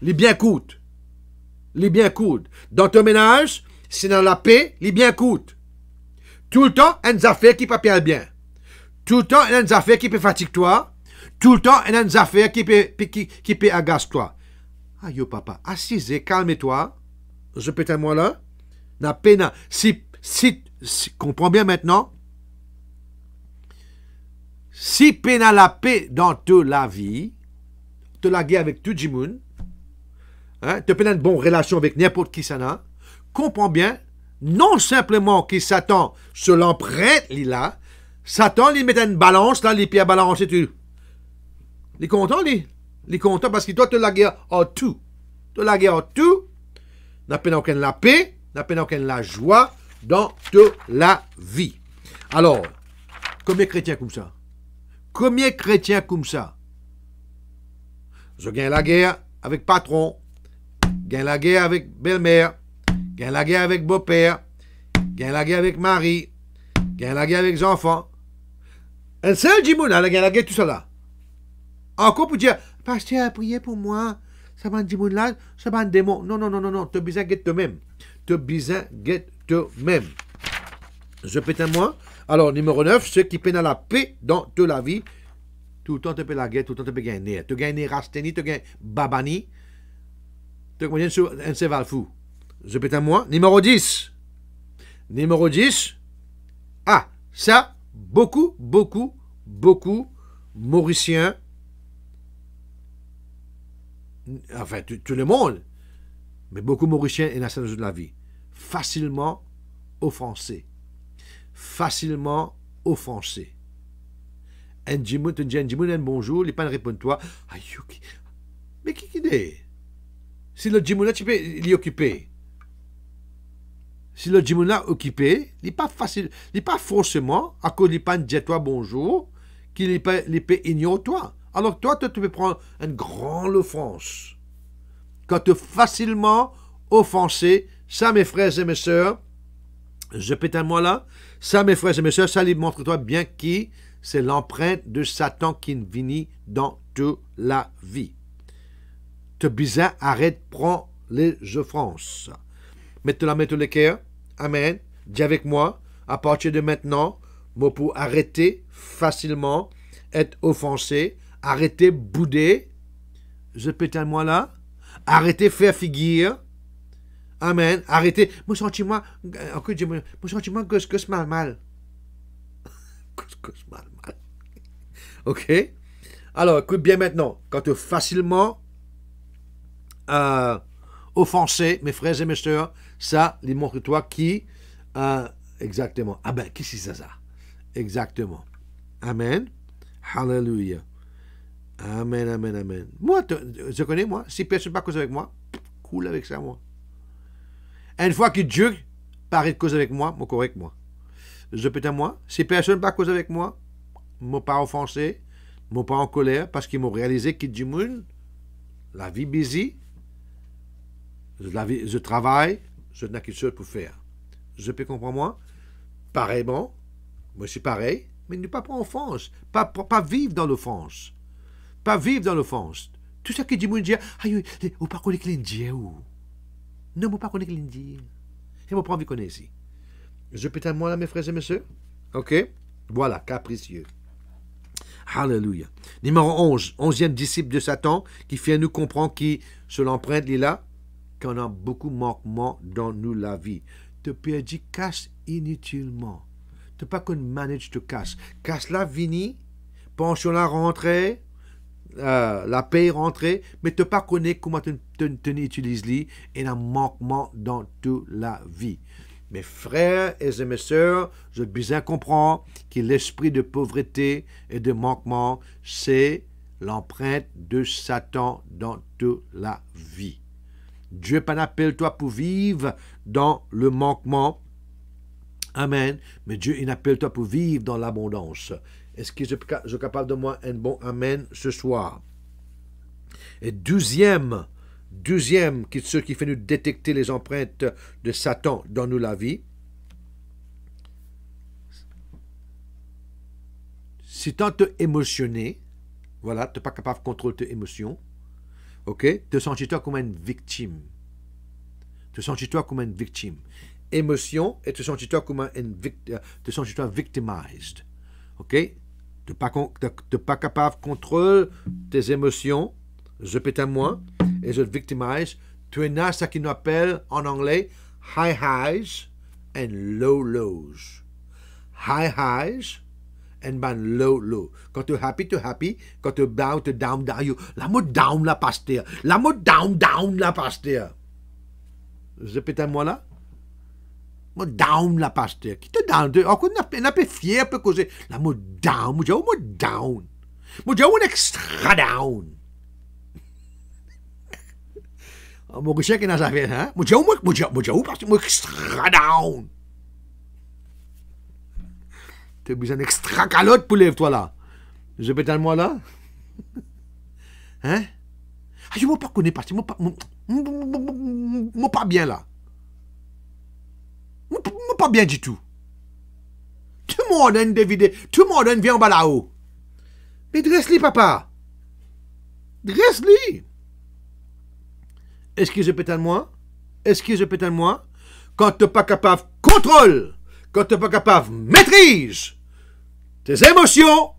les bien coûte. Les bien coûte. Dans ton ménage, c'est dans la paix, les bien coûte. Tout le temps, il y a des affaires qui ne bien. Tout le temps, il y a des affaires qui peuvent fatiguer toi. Tout le temps, il y a des affaires qui peuvent qui, qui agacer toi. Aïe, papa, assise, calme-toi. Je peux moi là? La peine, si, si, si, comprends bien maintenant? Si peine la paix dans toute la vie, te la guerre avec tout monde, hein, te une bonne relation avec n'importe qui ça n'a, comprends bien, non simplement qu'il s'attend sur l'empreinte, là, Satan, il met une balance, là, les pieds à balancer, tu. Il est content, lui? Il est content parce qu'il doit te la guerre en tout. Te la guerre en tout, n'a pas aucune la paix, n'a pas aucune la joie dans toute la vie. Alors, combien de chrétiens comme ça? Combien de chrétiens comme ça? Je gagne la guerre avec patron, gagne la guerre avec belle-mère, gagne la guerre avec beau-père, gagne la guerre avec mari, gagne la guerre avec les enfants. Un seul Jimoun, elle gagne la guerre tout cela. Encore pour dire, pasteur, priez pour moi. Ça va Jimoun là, ça va démon. Non, non, non, non, non, as besoin de toi-même. As besoin de toi-même. Je pète un moi. Alors, numéro 9, ceux qui peinent la paix dans toute la vie, tout le temps tu peux la guerre, tout le temps tu peux gagner. Tu gagnes Rasteni, tu gagnes Babani. Tu gagnes un cheval fou. Je peux à moi. Numéro 10. Numéro 10. Ah, ça, beaucoup, beaucoup, beaucoup Mauriciens. Enfin, tout, le monde. Mais beaucoup Mauriciens et la de la vie. Facilement offensés. Facilement offensés. Un Jimoun te dit un un bonjour, il pas répondre toi. Mais qui est? Si le tu peux l'y occuper. Si le Jimoun là occupé, il n'est pas facile, il n'est pas forcément, à cause il pas dit toi bonjour, qu'il peut, peut ignorer toi. Alors toi, tu peux prendre une grande offense. Quand tu es facilement offensé, ça mes frères et mes sœurs, je pète un moi là, ça mes frères et mes sœurs, ça lui montre toi bien qui c'est l'empreinte de Satan qui vient dans toute la vie. Te bizarre, arrête, prends les mets le cœur. Amen. dis avec moi, à partir de maintenant, moi pour arrêter facilement, être offensé, arrêter bouder, je peux à moi là, arrêter faire figure, Amen, arrêtez, mon sentiment, encore mon sentiment que c'est mal mal. Mal mal. Ok? Alors, écoute bien maintenant, quand tu es facilement euh, offensé, mes frères et mes soeurs, ça, il montre-toi qui, euh, exactement. Ah ben, que c'est ça? Exactement. Amen. Hallelujah. Amen, amen, amen. Moi, je connais, moi, si personne pas cause avec moi, cool avec ça, moi. Une fois que Dieu paraît de cause avec moi, moi correct moi. Je peux à moi, si personne pas cause avec moi, moi pas offensé, moi pas en colère, parce qu'ils m'ont réalisé que monde, la vie busy, la vie, je travaille, je n'ai qu'une chose pour faire. Je peux comprendre moi, pareillement, moi c'est pareil, mais ne pas prendre offense, pas, pas vivre dans l'offense. Pas vivre dans l'offense. Tout ça que monde dit, aïe, ou pas connaître l'Indien ou. Non, pas connaître l'Indien. Et moi pas envie connaître ici. Je peux à moi là, mes frères et mes soeurs? OK? Voilà, capricieux. Hallelujah. Numéro 11, onzième disciple de Satan, qui fait nous comprendre qui, sur l'empreinte, il est là, qu'on a beaucoup de manquements dans nous la vie. Te perdu casse inutilement. Tu pas qu'on manage te casse. Casse la vini, pension la rentrée, euh, la paix rentrée, mais tu pas connaître comment tu utilises et un manquement dans toute la vie. Mes frères et mes sœurs, je bien comprends que l'esprit de pauvreté et de manquement, c'est l'empreinte de Satan dans toute la vie. Dieu pas appelle toi pour vivre dans le manquement. Amen. Mais Dieu, il appelle toi pour vivre dans l'abondance. Est-ce que je, suis capable de moi un bon Amen ce soir? Et deuxième, deuxième, ce qui fait nous détecter les empreintes de Satan dans nous la vie, si tu es émotionné, voilà, tu n'es pas capable de contrôler tes émotions, ok, te sens-toi comme une victime? Te sens-toi comme une victime? Émotion et te sens-toi comme une victime, te sens-toi victimized? Ok? Tu n'es pas, pas capable de contrôler tes émotions, je pète à moi et je te victimise. Tu es ce qu'on appelle en anglais high highs and low lows. High highs and ban low low. Quand tu es happy, tu es happy. Quand tu es down, tu es down, down. La mode down la pasteur. La mode down, down la pasteur. Je pète à moi là. Moi down la pasteur. Qui te down? Encore n'a pas fier pour causer? La mode down. Moi, moi down. Moi, un extra down. Mo ko siya kinasabi, ha? Mo jaw mo, mo jaw, mo jaw, parce mo extra down. Tu as besoin extra calotte pour lève toi là. Je peux moi là? Hein? Ah, je ne pas connaître que moi pas, bien là. Moi pas bien du tout. Tout le monde a une vidéos, tout le monde a une vie en bas là-haut. Mais dresse-les, papa. Dresse-les. Est-ce que je peux moi? Est-ce que je peux moi? Quand tu n'es pas capable contrôle, quand tu n'es pas capable maîtrise tes émotions,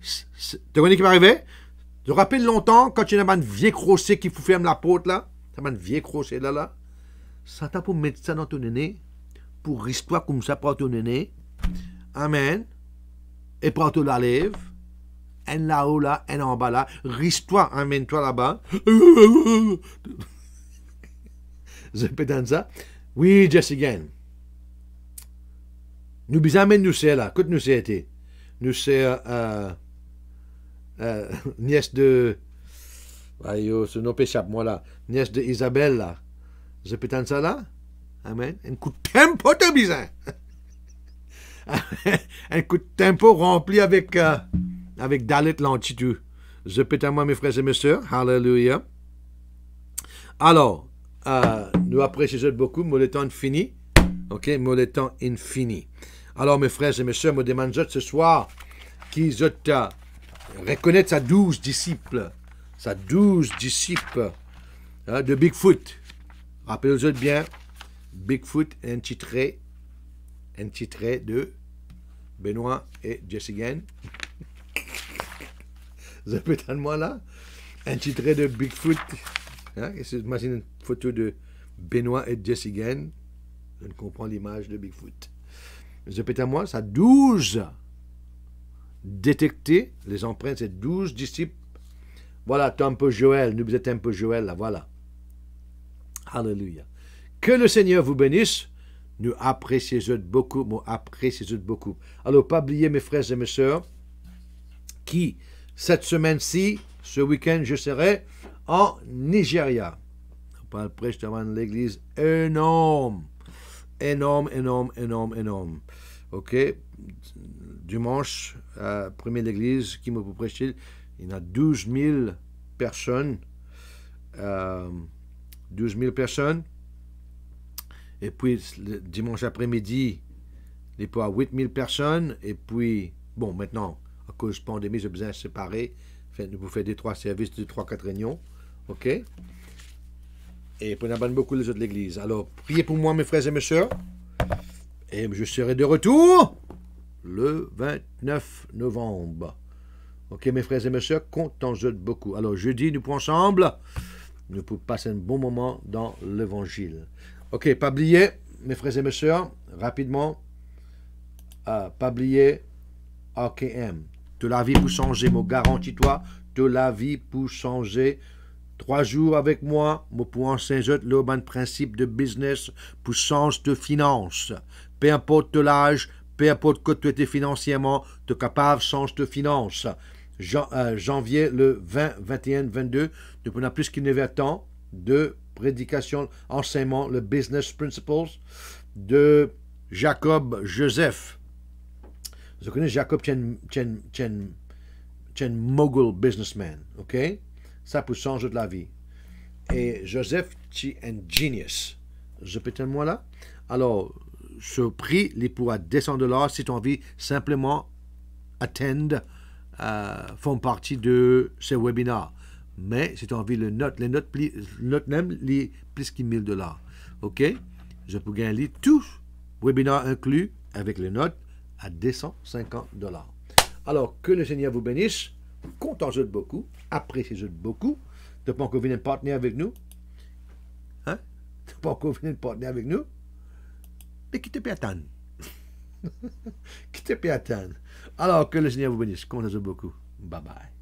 tu ce qui va arriver? Je rappelle longtemps, quand tu as un vieux crochet qui faut fermer la porte là, un vieux crochet là, là, ça t'a pour mettre ça dans ton nez, pour rester comme ça pour ton nez. Amen. Et prends-toi la lèvre un là-haut là, un en bas là, reste-toi, amène-toi là-bas. Oui, Jesse again. Nous bisons nous c'est là. Écoute nous c'est été. Nous c'est euh, euh, nièce de. Aïe, ce nom échappe moi là. Nièce de Isabelle là. Ça là? Amen. Un coup de tempo de bizarre. un coup de tempo rempli avec, euh, avec Dalit longitude. Je peux moi mes frères et mes sœurs. Hallelujah. Alors, nous apprécions beaucoup, mais le temps fini. Ok, le temps infini. Alors, mes frères et mes soeurs, me demande ce soir qu'ils reconnaître sa douze disciples, sa douze disciples hein, de Bigfoot. Rappelez-vous bien, Bigfoot intitulé intitulé de Benoît et Jessica. Vous avez moi là Intitulé de Bigfoot. Hein? Imagine une photo de Benoît et Jessica. Je ne comprends l'image de Bigfoot. Avez à moi, ça 12 détectés. Les empreintes, c'est 12 disciples. Voilà, un peu Joël. Nous, êtes un peu Joël là, voilà. Alléluia. Que le Seigneur vous bénisse. Nous apprécions beaucoup, nous apprécions beaucoup. Alors, pas oublier, mes frères et mes sœurs, qui, cette semaine-ci, ce week-end, je serai en Nigeria. On parle prêche devant l'église énorme. Énorme, énorme, énorme, énorme. OK? Dimanche, à première l'église qui me prêcher, il y a 12 000 personnes. Euh, 12 000 personnes. Et puis, le dimanche après-midi, il y a 8 000 personnes. Et puis, bon, maintenant, à cause de la pandémie, j'ai besoin de séparer. Vous faites des trois services, de trois, quatre réunions. OK? Et on abonne beaucoup les autres de l'Église. Alors, priez pour moi, mes frères et mes soeurs. Et je serai de retour le 29 novembre. OK, mes frères et mes soeurs, compte en beaucoup. Alors, jeudi, nous pour ensemble nous pouvons passer un bon moment dans l'évangile. Ok, pas oublier, mes frères et mes soeurs, rapidement, euh, pas oublier AKM. De la vie pour changer, me garantis-toi, de la vie pour changer. Trois jours avec moi, je pour enseigner le bon principe de business pour changer de finance. Peu importe l'âge, peu importe que tu étais financièrement, tu es capable de finance. Euh, janvier le 20, 21, 22, depuis on plus avait temps de prédication, enseignement, le Business Principles de Jacob Joseph. Vous connaissez Jacob Chen, Chen, Chen, Chen mogul businessman, ok? Ça peut changer de la vie. Et Joseph, un genius. Je peux moi là? Alors, ce prix, il pourra descendre là si tu envie simplement attendre euh, font partie de ce webinaire. Mais si tu envie, le note, les notes, note même, les plus que 1000 dollars. OK? Je peux gagner tout, webinaire inclus, avec les notes, à 250 dollars. Alors, que le Seigneur vous bénisse. Content de beaucoup. Appréciez beaucoup. Tu pas encore venir partenaire avec nous? Hein? Tu pas encore venir partenaire avec nous? Mais qui te peut attendre? Alors, que le Seigneur vous bénisse. Comptez beaucoup. Bye bye.